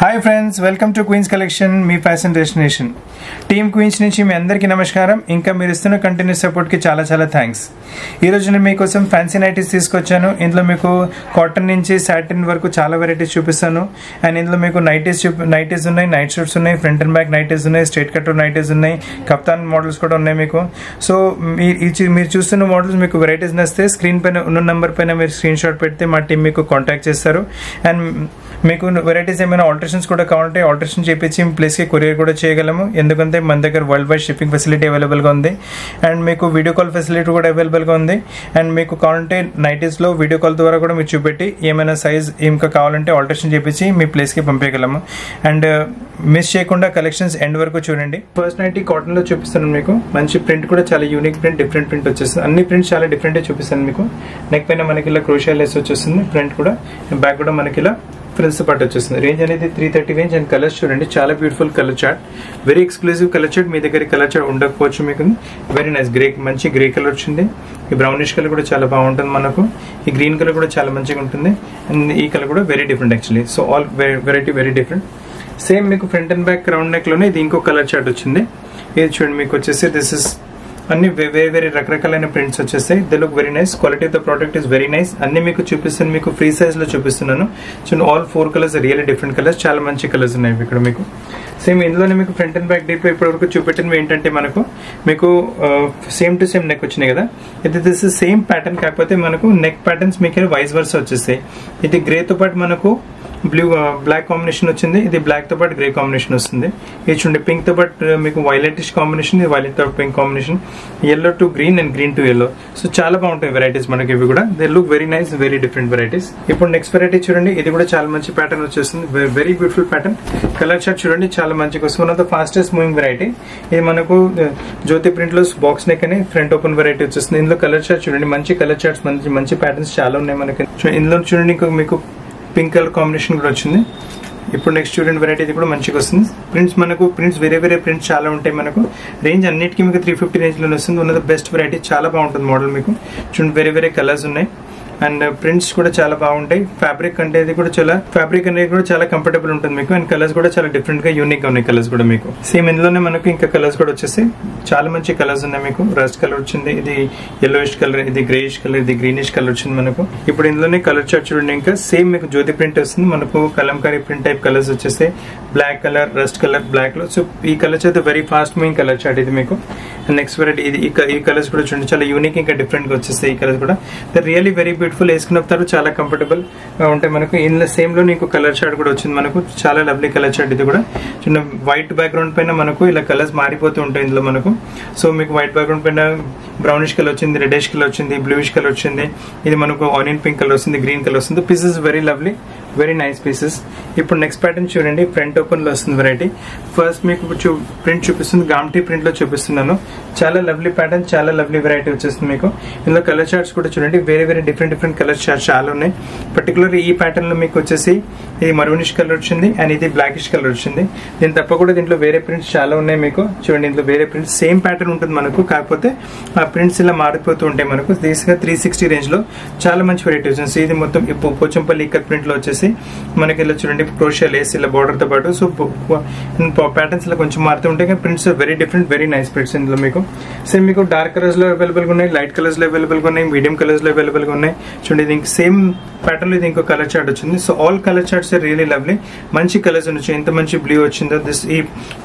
Hi friends welcome to Queens collection me fashion destination team Queens నుంచి మీ అందరికీ నమస్కారం. ఇంకా మీరు ఇస్తున్న కంటిన్యూస్ సపోర్ట్కి చాలా చాలా థ్యాంక్స్ ఈరోజు నేను మీకోసం ఫ్యాన్సీ నైటీస్ తీసుకొచ్చాను. ఇందులో మీకు కాటన్ నుంచి సాటిన్ వరకు చాలా వెరైటీస్ చూపిస్తాను. అండ్ ఇందులో మీకు నైటీస్ చూపి నైటీస్ ఉన్నాయి నైట్ షూట్స్ ఉన్నాయి ఫ్రంట్ అండ్ బ్యాక్ నైటీస్ ఉన్నాయి స్ట్రేట్ కట్ నైటీస్ ఉన్నాయి కప్తాన్ మోడల్స్ కూడా ఉన్నాయి మీకు. సో మీరు చూస్తున్న మోడల్స్ మీకు వెరైటీస్ నస్తే స్క్రీన్ పైన ఉన్న నెంబర్ పైన మీరు స్క్రీన్ షాట్ పెడితే మా టీం మీకు కాంటాక్ట్ చేస్తారు. అండ్ మీకు వెరైటీస్ ఏమైనా ఆల్టరేషన్స్ కూడా కావాలంటే ఆల్టరేషన్ చేపించి మీ ప్లేస్కి కొరియర్ కూడా చేయగలము. ఎందుకంటే మన దగ్గర వరల్డ్ వైడ్ షిప్పింగ్ ఫెసిలిటీ అవైలబుల్గా ఉంది. అండ్ మీకు వీడియో కాల్ ఫెసిలిటీ కూడా అవైలబుల్గా ఉంది. అండ్ మీకు కావాలంటే నైటీస్లో వీడియో కాల్ ద్వారా కూడా మీరు చూపెట్టి ఏమైనా సైజ్ ఇంకా కావాలంటే ఆల్టరేషన్ చేపించి మీ ప్లేస్కి పంపించగలము అండ్ మిస్ చేయకుండా కలెక్షన్స్ ఎండ్ వరకు చూడండి. ఫస్ట్ నైటీ కాటన్లో చూపిస్తాను మీకు. మంచి ప్రింట్ కూడా చాలా యూనిక్ ప్రింట్ డిఫరెంట్ ప్రింట్ వచ్చేస్తుంది. అన్ని ప్రింట్స్ చాలా డిఫరెంట్ చూపిస్తాను మీకు. నెక్ పైన మనకి ఇలా క్రోషియా లెస్ వచ్చేస్తుంది. ప్రింట్ కూడా. బ్యాక్ కూడా మనకి ఇలా ఫ్రిల్స్ పాటు వచ్చేస్తుంది రేంజ్ అనేది three thirty range and colours చూడండి చాలా beautiful colour chart very exclusive colour chart మీ దగ్గర కలర్ చార్ట్ ఉండకపోవచ్చు మీకు వెరీ నైస్ గ్రే మంచి గ్రే కలర్ వచ్చింది. ఈ బ్రౌనిష్ కలర్ కూడా చాలా బాగుంటుంది మనకు. ఈ గ్రీన్ కలర్ కూడా చాలా మంచిగా ఉంటుంది. అండ్ ఈ కలర్ కూడా very different actually so all variety very different same మీకు ఫ్రంట్ అండ్ బ్యాక్ రౌండ్ నెక్లోనే ఇది ఇంకో కలర్ చార్ట్ వచ్చింది. ఇది చూడండి మీకు వచ్చేసి దిస్ ఇస్ అన్ని వేరే వేరే రకరకాలైన ప్రింట్స్ వచ్చేస్తాయి. They look very nice quality of the product is very nice అన్ని మీకు చూపిస్తాను మీకు ఫ్రీ సైజ్లో చూపిస్తున్నాను. So all four colours really different colours చాలా మంచి కలర్స్ ఉన్నాయి ఇక్కడ మీకు. సేమ్ ఇందులోనే మీకు ఫ్రంట్ అండ్ బ్యాక్ డీప్ ఇప్పటివరకు చూపెట్టినవి ఏంటంటే మనకు మీకు సేమ్ టు సేమ్ నెక్ వచ్చినాయి కదా. ఇది దిస్ సేమ్ ప్యాటర్న్ కాకపోతే మనకు నెక్ ప్యాటర్న్స్ మీకు వైస్ వర్స్ వచ్చేస్తాయి. ఇది గ్రే తో పాటు మనకు బ్లూ బ్లాక్ కాంబినేషన్ వచ్చింది. ఇది బ్లాక్తో పాటు గ్రే కాంబినేషన్ వస్తుంది. ఇది చూడండి పింక్తో పాటు మీకు వైలెటిష్ కాంబినేషన్ ఇది వైలెట్తో pink combination yellow to green and green to yellow so చాలా బాగుంటాయి వెరైటీస్ మనకి ఇవి కూడా. They look very nice very different varieties ఇప్పుడు నెక్స్ట్ వెరైటీ చూడండి ఇది కూడా చాలా మంచి ప్యాటర్న్ వచ్చేస్తుంది. Very beautiful pattern colour shirt చూడండి చాలా మంచిగా వస్తుంది. One of the fastest moving variety ఇది మనకు జ్యోతి ప్రింట్లో బాక్స్ నెక్ అని ఫ్రంట్ ఓపెన్ వెరైటీ వచ్చేస్తుంది. ఇందులో కలర్ షర్ట్ చూడండి మంచి కలర్ షర్ట్స్ మంచి మంచి ప్యాటర్న్స్ చాలా ఉన్నాయి మనకి. ఇందులో చూడండి మీకు పింక్ కలర్ కాంబినేషన్ కూడా వచ్చింది. ఇప్పుడు నెక్స్ట్ స్టూడెంట్ వెరైటీ ఇది కూడా మంచిగా వస్తుంది. ప్రింట్స్ మనకు ప్రింట్స్ వేరే వేరే ప్రింట్స్ చాలా ఉంటాయి మనకు. రేంజ్ అన్నిటికీ మీకు త్రీ ఫిఫ్టీ రేంజ్లో వస్తుంది. వన్ ద బెస్ట్ వెరైటీ చాలా బాగుంటుంది మోడల్ మీకు. చూడండి వేరే వేరే కలర్స్ ఉన్నాయి. అండ్ ప్రింట్స్ కూడా చాలా బాగుంటాయి. ఫ్యాబ్రిక్ అంటే ఇది కూడా చాలా ఫ్యాబ్రిక్ అనేది కూడా చాలా కంఫర్టబుల్ ఉంటుంది మీకు. అండ్ కలర్స్ కూడా చాలా డిఫరెంట్గా యూనిక్గా ఉన్నాయి కలర్స్ కూడా మీకు. సేమ్ ఇందులోనే మనకు ఇంకా కలర్స్ కూడా వచ్చేసి చాలా మంచి కలర్స్ ఉన్నాయి మీకు. రెస్ట్ కలర్ వచ్చింది ఇది ఎల్లోయిష్ కలర్ ఇది గ్రేయిష్ కలర్ ఇది గ్రీనిష్ కలర్ వచ్చింది మనకు. ఇప్పుడు ఇందులోనే కలర్ చార్ట్ చూడండి ఇంకా. సేమ్ మీకు జ్యోతి ప్రింట్ వస్తుంది. మనకు కలంకారీ ప్రింట్ టైప్ కలర్స్ వచ్చేస్తే బ్లాక్ కలర్ రస్ట్ కలర్ బ్లాక్లో సో ఈ కలర్స్ అయితే very fast moving colour chart ఇది మీకు. నెక్స్ట్ వెరైటీ ఇది ఈ కలర్స్ కూడా చూడండి. చాలా యూనిక్ ఇంకా డిఫరెంట్గా వచ్చేస్తాయి ఈ కలర్స్ కూడా. రియల్లీ వెరీ బ్యూటిఫుల్ వేసుకున్నప్పుడు చాలా కంఫర్టబుల్గా ఉంటాయి మనకు. ఇందులో సేమ్లో నీకు కలర్ షార్ట్ కూడా వచ్చింది మనకు. చాలా లవ్లీ కలర్ షార్ట్ ఇది కూడా. చిన్న వైట్ బ్యాక్గ్రౌండ్ పైన మనకు ఇలా కలర్స్ మారిపోతూ ఉంటాయి ఇందులో మనకు. సో మీకు వైట్ బ్యాక్గ్రౌండ్ పైన బ్రౌనిష్ కలర్ వచ్చింది రెడిష్ కలర్ వచ్చింది బ్లూయిష్ కలర్ వచ్చింది. ఇది మనకు ఆనియన్ పింక్ కలర్ వస్తుంది గ్రీన్ కలర్ వస్తుంది. Pieces very lovely very nice pieces ఇప్పుడు నెక్స్ట్ ప్యాటర్న్ చూడండి. ఫ్రంట్ ఓపెన్లో వస్తుంది వెరైటీ ఫస్ట్ మీకు చూ ప్రింట్ చూపిస్తుంది. గామ్టీ ప్రింట్లో చూపిస్తున్నాను. చాలా లవ్లీ ప్యాటర్న్ చాలా లవ్లీ వెరైటీ వచ్చేస్తుంది మీకు. ఇందులో కలర్ చార్ట్స్ కూడా చూడండి. వేరే వేరే డిఫరెంట్ డిఫరెంట్ కలర్ చార్ట్స్ చాలా ఉన్నాయి. పర్టికులర్ ఈ ప్యాటర్న్లో మీకు వచ్చేసి ఇది మరూనిష్ కలర్ వచ్చింది అండ్ ఇది బ్లాకిష్ కలర్ వచ్చింది. దీని తప్ప కూడా దీంట్లో వేరే ప్రింట్స్ చాలా ఉన్నాయి మీకు. చూడండి ఇందులో వేరే ప్రింట్స్ సేమ్ ప్యాటర్న్ ఉంటుంది మనకు. కాకపోతే ఆ ప్రింట్స్ ఇలా మారిపోతూ ఉంటాయి మనకు. దీస్గా త్రీ సిక్స్టీ రేంజ్లో చాలా మంచి వెరైటీ వచ్చింది. ఇది మొత్తం ఇప్పుడు పోచంపల్లి ఇక్కత్ ప్రింట్లో వచ్చేసి మనకి ఇలా చూడండి క్రోషియా లేస్ ఇలా బార్డర్తో పాటు. సో ప్యాటర్న్స్ ఇలా కొంచెం మారుతూ ఉంటాయి కానీ prints very different very nice prints ఇందులో మీకు. సేమ్ మీకు డార్క్ కలర్స్లో అవైలబుల్ ఉన్నాయి లైట్ కలర్స్లో అవైలబుల్గా ఉన్నాయి మీడియం కలర్స్లో అవైలబుల్గా ఉన్నాయి. చూడండి ఇది సేమ్ ప్యాటర్న్లో ఇది ఇంకో కలర్ చార్ట్ వచ్చింది. So all colour charts really lovely మంచి కలర్స్ వచ్చాయి ఎంత మంచి బ్లూ వచ్చిందో దిస్ ఈ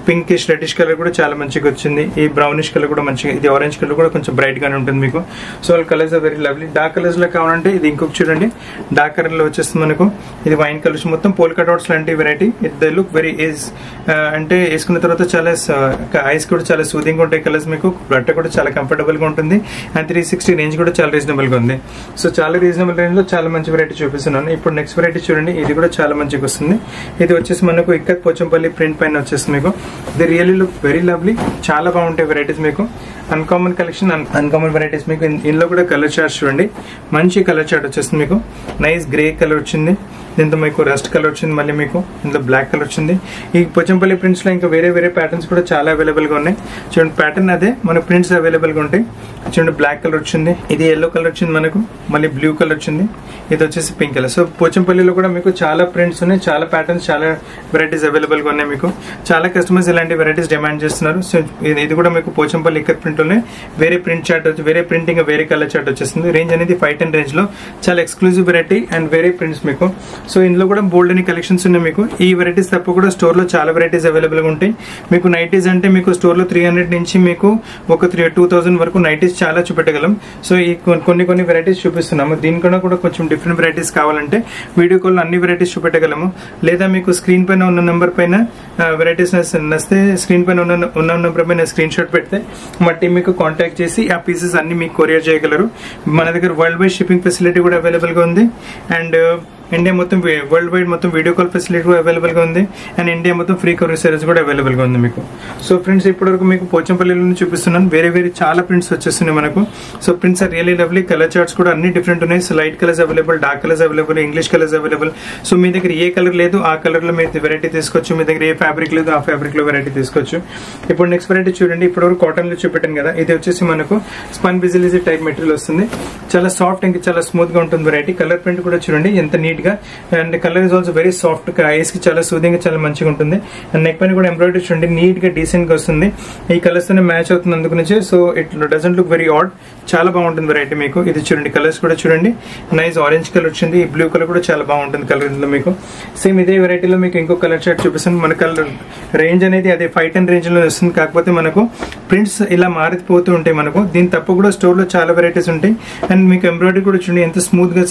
పింకిష్ రెడ్డిష్ కలర్ కూడా చాలా మంచిగా వచ్చింది. ఈ బ్రౌనిష్ కలర్ కూడా మంచిగా ఇది ఆరెంజ్ కలర్ కూడా కొంచెం బ్రైట్ గానే ఉంటుంది మీకు. So all colours are very lovely dark కలర్స్లో కావాలంటే ఇది ఇంకొక చూడండి డార్క్ కలర్లో వచ్చేస్తుంది మనకు. ఇది వైన్ కలర్స్ మొత్తం పోల్ కట్అవుట్స్ లాంటి variety they look very age అంటే వేసుకున్న తర్వాత చాలా ఐస్ కూడా చాలా సూదింగ్ ఉంటాయి కలర్స్ మీకు. బట్ట కూడా చాలా కంఫర్టబుల్గా ఉంటుంది. అండ్ త్రీ సిక్స్టీ రేంజ్ కూడా చాలా రీజనబుల్గా ఉంది. సో చాలా రీజనబుల్ రేంజ్లో చాలా మంచి వెరైటీ చూపిస్తున్నాను. ఇప్పుడు నెక్స్ట్ వెరైటీ చూడండి. ఇది కూడా చాలా మంచిగా వస్తుంది. ఇది వచ్చేసి మనకు ఇక్కడ పోచంపల్లి ప్రింట్ పైన వచ్చేస్తుంది మీకు. ఇది రియల్లీ లుక్ వెరీ లవ్లీ చాలా బాగుంటాయి వెరైటీస్ మీకు. అన్కామన్ కలెక్షన్ అన్కామన్ వెరైటీస్ మీకు. ఇందులో కూడా కలర్ చార్ట్ చూడండి. మంచి కలర్ చార్ట్ వచ్చేస్తుంది మీకు. నైస్ గ్రే కలర్ వచ్చింది. దీంతో మీకు రెస్ట్ కలర్ వచ్చింది మళ్ళీ మీకు ఇందులో బ్లాక్ కలర్ వచ్చింది. ఈ పోచంపల్లి ప్రింట్స్లో ఇంకా వేరే వేరే ప్యాటర్న్స్ కూడా చాలా అవైలబుల్గా ఉన్నాయి. చూడండి ప్యాటర్న్ అదే మన ప్రింట్స్ అవైలబుల్గా ఉంటాయి. చూడండి బ్లాక్ కలర్ వచ్చింది. ఇది ఎల్లో కలర్ వచ్చింది మనకు. మళ్ళీ బ్లూ కలర్ వచ్చింది. ఇది వచ్చేసి పింక్ కలర్ సో పోచంపల్లిలో కూడా మీకు చాలా ప్రింట్స్ ఉన్నాయి. చాలా ప్యాటర్న్స్ చాలా వెరైటీస్ అవైలబుల్గా ఉన్నాయి మీకు. చాలా కస్టమర్స్ ఇలాంటి వెరైటీస్ డిమాండ్ చేస్తున్నారు. సో ఇది ఇది కూడా మీకు పోచంపల్లి ఇక్కడ ప్రింట్ ఉన్నాయి వేరే ప్రింట్ చార్ట్ వచ్చి వేరే ప్రింటింగ్ వేరే కలర్ చార్ట్ వచ్చేస్తుంది. రేంజ్ అనేది ఫైవ్ టెన్ రేంజ్లో చాలా ఎక్స్క్లూజివ్ వెరైటీ అండ్ వేరే ప్రింట్స్ మీకు. సో ఇందులో కూడా బోల్డ్ అని కలెక్షన్స్ ఉన్నాయి మీకు. ఈ వెరైటీస్ తప్ప కూడా స్టోర్లో చాలా వెరైటీస్ అవైలబుల్గా ఉంటాయి. మీకు నైటీస్ అంటే మీకు స్టోర్లో త్రీ హండ్రెడ్ నుంచి మీకు ఒక త్రీ టూ థౌసండ్ వరకు నైటీస్ చాలా చూపెట్టగలం. సో ఈ కొన్ని కొన్ని వెరైటీస్ చూపిస్తున్నాము. దీనికన్నా కూడా కొంచెం డిఫరెంట్ వెరైటీస్ కావాలంటే వీడియో కాల్లో అన్ని వెరైటీస్ చూపెట్టగలము. లేదా మీకు స్క్రీన్ పైన ఉన్న నెంబర్ పైన వెరైటీస్ నస్తే స్క్రీన్ పైన ఉన్న ఉన్న నెంబర్ పైన స్క్రీన్ షాట్ పెడితే మా టీం మీకు కాంటాక్ట్ చేసి ఆ పీసెస్ అన్ని మీకు కొరియర్ చేయగలరు. మన దగ్గర వరల్డ్ వైడ్ షిప్పింగ్ ఫెసిలిటీ కూడా అవైలబుల్గా ఉంది. అండ్ ఇండియా మొత్తం వరల్డ్ వైడ్ మొత్తం వీడియో కాల్ ఫెసిలిటీ కూడా అవైలబుల్గా ఉంది. అండ్ ఇండియా మొత్తం ఫ్రీ కవరేజ్ సర్వీస్ కూడా అవైలబుల్గా ఉంది మీకు. సో ఫ్రెండ్స్ ఇప్పటివరకు మీకు పోచంపల్లిలో చూపిస్తున్నాను. వేరే వేరే చాలా ప్రింట్స్ వచ్చేస్తున్నాయి మనకు. So prints are really lovely colour charts కూడా అన్ని డిఫరెంట్ ఉన్నాయి. So light colours available dark colours available English colours available so మీ దగ్గర ఏ కలర్ లేదు ఆ కలర్లో మీరు వెరైటీ తీసుకోవచ్చు. మీ దగ్గర ఏ ఫ్యాబ్రిక్ లేదు ఆ ఫ్యాబ్రిక్లో వెరైటీ తీసుకోవచ్చు. ఇప్పుడు నెక్స్ట్ వెరైటీ చూడండి. ఇప్పుడు కాటన్లో చూపెట్టాను కదా. ఇది వచ్చేసి మనకు స్పన్ బిజిలిజీ టైప్ మెటీరియల్ వస్తుంది. చాలా సాఫ్ట్ ఇంకా చాలా స్మూత్గా ఉంటుంది వెరైటీ కలర్ ప్రింట్ కూడా చూడండి. ఎంత నీట్ గా and colour is also very soft ఐస్కి చాలా సూదింగ్ చాలా మంచిగా ఉంటుంది. అండ్ నెక్ పైన కూడా ఎంబ్రాయిడరీ చూడండి నీట్గా డీసెంట్గా వస్తుంది. ఈ కలర్స్తో మ్యాచ్ అవుతుంది అందుకు so it doesn't look very odd చాలా బాగుంటుంది వెరైటీ మీకు. ఇది చూడండి కలర్స్ కూడా చూడండి. నైస్ ఆరెంజ్ కలర్ వచ్చింది. ఈ బ్లూ కలర్ కూడా చాలా బాగుంటుంది కలర్ ఇందులో మీకు. సేమ్ ఇదే వెరైటీలో మీకు ఇంకో కలర్ షర్ట్ చూపిస్తాను. మన కలర్ రేంజ్ అనేది అదే ఫైవ్ టెన్ రేంజ్లో వస్తుంది. కాకపోతే మనకు ప్రింట్స్ ఇలా మారిపోతూ ఉంటాయి మనకు. దీని తప్పు కూడా స్టోర్లో చాలా వెరైటీస్ ఉంటాయి. అండ్ మీకు ఎంబ్రాయిడరీ కూడా చూడండి ఎంత స్మూత్గా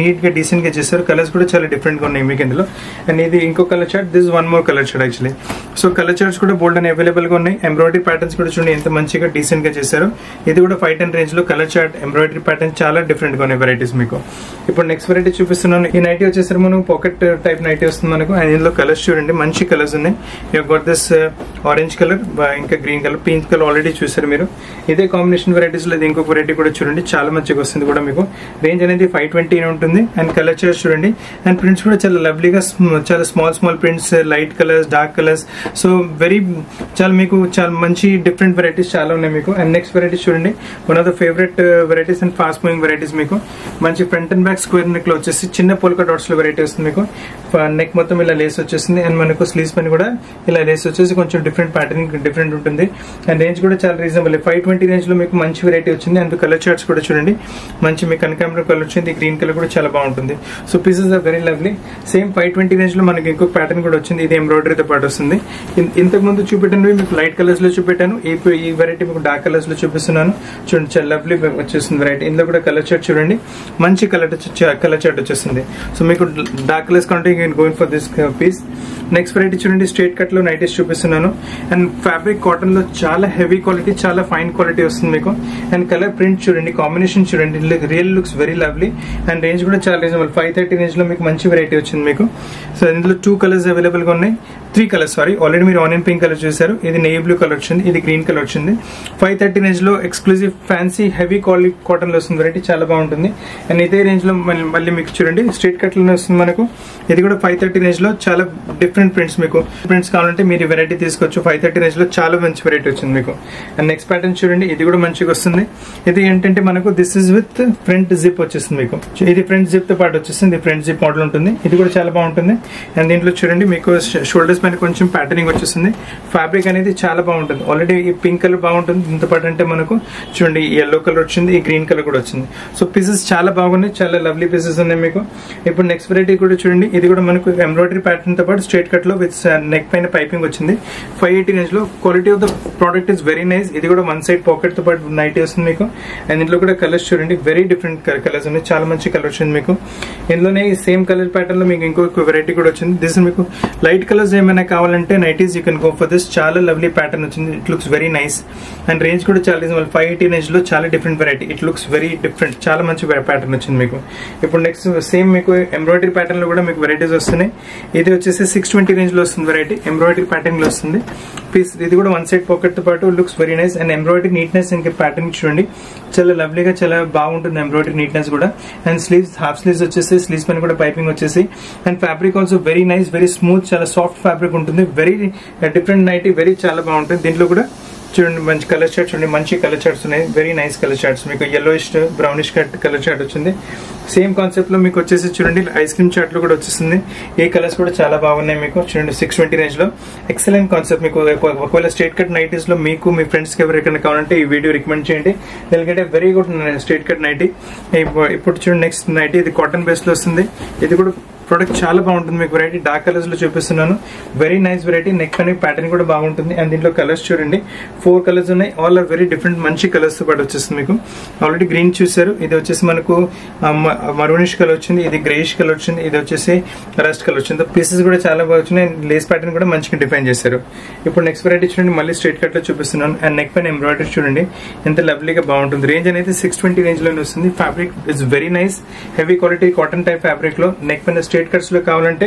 నీట్గా డీసెంట్గా చేస్తారు కలర్స్ కూడా చాలా డిఫరెంట్గా ఉన్నాయి మీకు ఇందులో. అండ్ ఇది ఇంకో colour chart this one more colour shirt actually so colour shirts కూడా బోల్డ్ అని అవైలబుల్గా ఉన్నాయి. ఎంబ్రాయిడరీ ప్యాటర్న్స్ కూడా చూడండి ఎంత మంచిగా డీసెంట్గా చేశారు. ఇది కూడా ఫైవ్ టెన్ రేంజ్లో కలర్ షర్ట్ ఎంబ్రాయిడరీ ప్యాటర్న్ చాలా డిఫరెంట్గా ఉన్నాయి వెరైటీస్ మీకు. ఇప్పుడు నెక్స్ట్ వెరైటీ చూపిస్తున్నాను. ఈ నైటీ వచ్చేసరికి మనం పాకెట్ టైప్ నైటీ వస్తుంది మనకు. అండ్ ఇందులో కలర్స్ చూడండి మంచి కలర్స్ ఉన్నాయి. You got this orange colour ఇంకా green colour pink colour already చూసారు మీరు. ఇదే కాంబినేషన్ వెరైటీస్లో ఇంకొక వెరైటీ కూడా చూడండి చాలా మంచిగా వస్తుంది కూడా మీకు. రేంజ్ అనేది ఫైవ్ ట్వంటీ ఉంటుంది. అండ్ కలర్ చేసి చూడండి అండ్ ప్రింట్స్ కూడా చాలా లవ్లీగా చాలా small small prints light colours dark colours so very చాలా మీకు చాలా మంచి డిఫరెంట్ వెరైటీస్ చాలా ఉన్నాయి మీకు. అండ్ నెక్స్ట్ వెరైటీస్ చూడండి. One of the favourite varieties and fast moving varieties మీకు. మంచి ఫ్రంట్ అండ్ బ్యాక్ స్క్వేర్ నెక్లో వచ్చేసి చిన్న పోల్కా డాట్స్లో వెరైటీ వస్తుంది మీకు. నెక్ మొత్తం ఇలా లేస్ వచ్చేసింది అండ్ మనకు స్లీవ్స్ పని కూడా ఇలా లేస్ వచ్చేసి కొంచెం డిఫరెంట్ ప్యాటర్న్ డిఫరెంట్ ఉంటుంది. అండ్ రేంజ్ కూడా చాలా రీజనబుల్ ఫైవ్ ట్వంటీ రేంజ్లో మీకు మంచి వెరైటీ వచ్చింది. అండ్ కలర్ చార్ట్స్ కూడా చూడండి. మంచి మీకు కనకాంబరం కలర్ వచ్చింది. గ్రీన్ కలర్ కూడా చాలా బాగుంటుంది. So pieces are very lovely same five twenty రేంజ్లో మనకి ఇంకొక ప్యాటర్న్ కూడా వచ్చింది. ఇది ఎంబ్రాయిడరీతో పాటు వస్తుంది. ఇంతకు ముందు చూపెట్టినవి మీకు లైట్ కలర్స్లో చూపెట్టాను. ఈ ఈ వెరైటీ మీకు డార్క్ కలర్స్లో చూపిస్తున్నాను. చూడండి చాలా లవ్లీ వచ్చేస్తుంది వెరైటీ ఇందులో కూడా కలర్ చార్ట్ చూడండి. మంచి కలర్ కలర్ చార్ట్ వచ్చేస్తుంది. సో మీకు డార్క్ కలర్స్ కంటే going for this piece next variety చూడండి. స్ట్రేట్ కట్లో నైటీస్ చూపిస్తున్నాను. అండ్ ఫ్యాబ్రిక్ కాటన్లో చాలా హెవీ క్వాలిటీ చాలా ఫైన్ క్వాలిటీ వస్తుంది మీకు. అండ్ కలర్ ప్రింట్ చూడండి. కాంబినేషన్ చూడండి. Real looks very lovely and range కూడా చాలా రీజనబుల్ ఫైవ్ థర్టీ రేంజ్లో మీకు మంచి వెరైటీ వచ్చింది మీకు. సో ఇందులో టూ కలర్స్ అవైలబుల్గా ఉన్నాయి. త్రీ కలర్స్ సారీ ఆల్రెడీ మీరు ఆనియన్ పింక్ కలర్ చూసారు ఇది నేవీ బ్లూ కలర్ వచ్చింది. ఇది గ్రీన్ కలర్ వచ్చింది. ఫైవ్ థర్టీ రేంజ్లో ఎక్స్క్లూజివ్ ఫ్యాన్సీ హెవీ క్వాలిటీ కాటన్లో వస్తుంది. వెరైటీ చాలా బాగుంటుంది. అండ్ ఇదే రేంజ్లో మళ్ళీ- మళ్ళీ మీకు చూడండి. స్ట్రీట్ కట్లోనే వస్తుంది మనకు. ఇది కూడా ఫైవ్ థర్టీ రేంజ్లో చాలా డిఫరెంట్ ప్రింట్స్ మీకు. ప్రింట్స్ కావాలంటే మీరు వెరైటీ తీసుకోవచ్చు. ఫైవ్ థర్టీ రేంజ్లో చాలా మంచి వెరైటీ వచ్చింది మీకు. అండ్ నెక్స్ట్ ప్యాటర్న్ చూడండి. ఇది కూడా మంచిగా వస్తుంది. ఇది ఏంటంటే మనకు this is with front zip వచ్చేస్తుంది మీకు. ఇది ఫ్రంట్ జిప్తో పాటు వచ్చేస్తుంది. ఫ్రంట్ జిప్ మోడల్ ఉంటుంది. ఇది కూడా చాలా బాగుంటుంది. అండ్ దీంట్లో చూడండి మీకు షోల్డర్స్ మనకి కొంచెం ప్యాటర్నింగ్ వచ్చేస్తుంది. ఫ్యాబ్రిక్ అనేది చాలా బాగుంటుంది. ఆల్రెడీ ఈ పింక్ కలర్ బాగుంటుంది. దీంతో పాటు అంటే మనకు చూడండి ఎల్లో కలర్ వచ్చింది ఈ గ్రీన్ కలర్ కూడా వచ్చింది. సో పీసెస్ చాలా బాగున్నాయి. చాలా లవ్లీ పీసెస్ ఉన్నాయి మీకు. ఇప్పుడు నెక్స్ట్ వెరైటీ కూడా చూడండి. ఇది కూడా మనకు ఎంబ్రాయిడరీ ప్యాటర్న్తో పాటు స్ట్రేట్ కట్లో విత్ నెక్ uh, పైన పైపింగ్ వచ్చింది. ఫైవ్ ఎయిటీ రేంజ్లో quality of the product is very nice ఇది కూడా వన్ సైడ్ పాకెట్తో పాటు నైట్ వస్తుంది మీకు. అండ్ ఇందులో కూడా కలర్స్ చూడండి. వెరీ డిఫరెంట్ కలర్స్ ఉన్నాయి. చాలా మంచి కలర్ వచ్చింది మీకు. ఇందులోనే సేమ్ కలర్ ప్యాటర్న్లో మీకు ఇంకొక వెరైటీ కూడా వచ్చింది. దిస్ మీకు లైట్ కలర్స్ ఏమైనా కావాలంటే nighties you can go for this చాలా లవ్లీ ప్యాటర్న్ వచ్చింది. It looks very nice and range కూడా చాలా రీజనబుల్ ఫైవ్ ఎయిటీ రేంజ్లో చాలా different variety it looks very different చాలా మంచి ప్యాటర్న్ వచ్చింది మీకు. ఇప్పుడు నెక్స్ట్ సేమ్ మీకు ఎంబ్రాయిడరీ ప్యాటర్న్లో కూడా మీకు వెరైటీస్ వస్తున్నాయి. ఇది వచ్చేసి సిక్స్ ట్వంటీ రేంజ్లో వస్తుంది వెరైటీ ఎంబ్రాయిడరీ ప్యాటర్న్లో వస్తుంది. పీస్ ఇది కూడా వన్ సైడ్ పాకెట్తో పాటు looks very nice and embroidery neatness ఇంకా ప్యాటర్న్ చూడండి. చాలా లవ్లీగా చాలా బాగుంటుంది ఎంబ్రాయిడరీ నీట్నెస్ కూడా. అండ్ స్లీవ్స్ హాఫ్ స్లీవ్స్ వచ్చేసి స్లీవ్స్ పైన కూడా పైపింగ్ వచ్చేసి. And fabric also very nice very smooth చాలా సాఫ్ట్ ఫ్యాబ్రిక్ ఉంటుంది. వెరీ డిఫరెంట్ నైటీ వెరీ చాలా బాగుంటుంది. దీంట్లో కూడా చూడండి మంచి కలర్ చార్ట్ చూడండి. మంచి కలర్ చార్ట్స్ ఉన్నాయి. వెరీ నైస్ కలర్ చార్ట్స్ మీకు yellowish brownish cut colour chart వచ్చింది. సేమ్ కాన్సెప్ట్లో మీకు వచ్చేసి చూడండి ఐస్ క్రీమ్ చార్ట్ కూడా వచ్చేసింది. ఏ కలర్స్ కూడా చాలా బాగున్నాయి మీకు. చూడండి సిక్స్ ట్వంటీ రేంజ్లో. ఎక్సలెంట్ కాన్సెప్ట్ మీకు. ఒకవేళ స్ట్రేట్ కట్ నైటీస్లో మీకు మీ ఫ్రెండ్స్కి ఎవరికైనా కావాలంటే ఈ వీడియో రికమెండ్ చేయండి. ఎందుకంటే very good straight cut nighty ఇప్పుడు చూడండి నెక్స్ట్ నైటీ ఇది కాటన్ బేస్లో వస్తుంది. ఇది కూడా ప్రోడక్ట్ చాలా బాగుంటుంది. మీకు వెరైటీ డార్క్ కలర్స్లో చూపిస్తున్నాను. వెరీ నైస్ వెరైటీ నెక్ అనే ప్యాటర్న్ కూడా బాగుంటుంది. అండ్ దీంట్లో కలర్స్ చూడండి. ఫోర్ కలర్స్ ఉన్నాయి. ఆల్ ఆర్ వెరీ డిఫరెంట్ మంచి కలర్స్తో పాటు వచ్చేస్తుంది మీకు. ఆల్రెడీ గ్రీన్ చూసారు ఇది వచ్చేసి మనకు మరూనిష్ కలర్ వచ్చింది. ఇది గ్రేష్ కలర్ వచ్చింది. ఇది వచ్చేసి రస్ట్ కలర్ వచ్చింది. పీసెస్ కూడా చాలా బాగా వచ్చినాయి. లేస్ ప్యాటర్న్ కూడా మంచిగా డిఫైన్ చేశారు. ఇప్పుడు నెక్స్ట్ వెరైటీ చూడండి. మళ్ళీ స్ట్రేట్ కట్లో చూపిస్తున్నాను. అండ్ నెక్ పైన ఎంబ్రాయిడరీ చూడండి. ఎంత లవ్లీగా బాగుంటుంది. రేంజ్ అనేది సిక్స్ ట్వంటీ రేంజ్లోనే వస్తుంది. Fabric is very nice heavy quality cotton type ఫ్యాబ్రిక్లో నెక్ పైన స్ట్రేట్ కట్స్లో కావాలంటే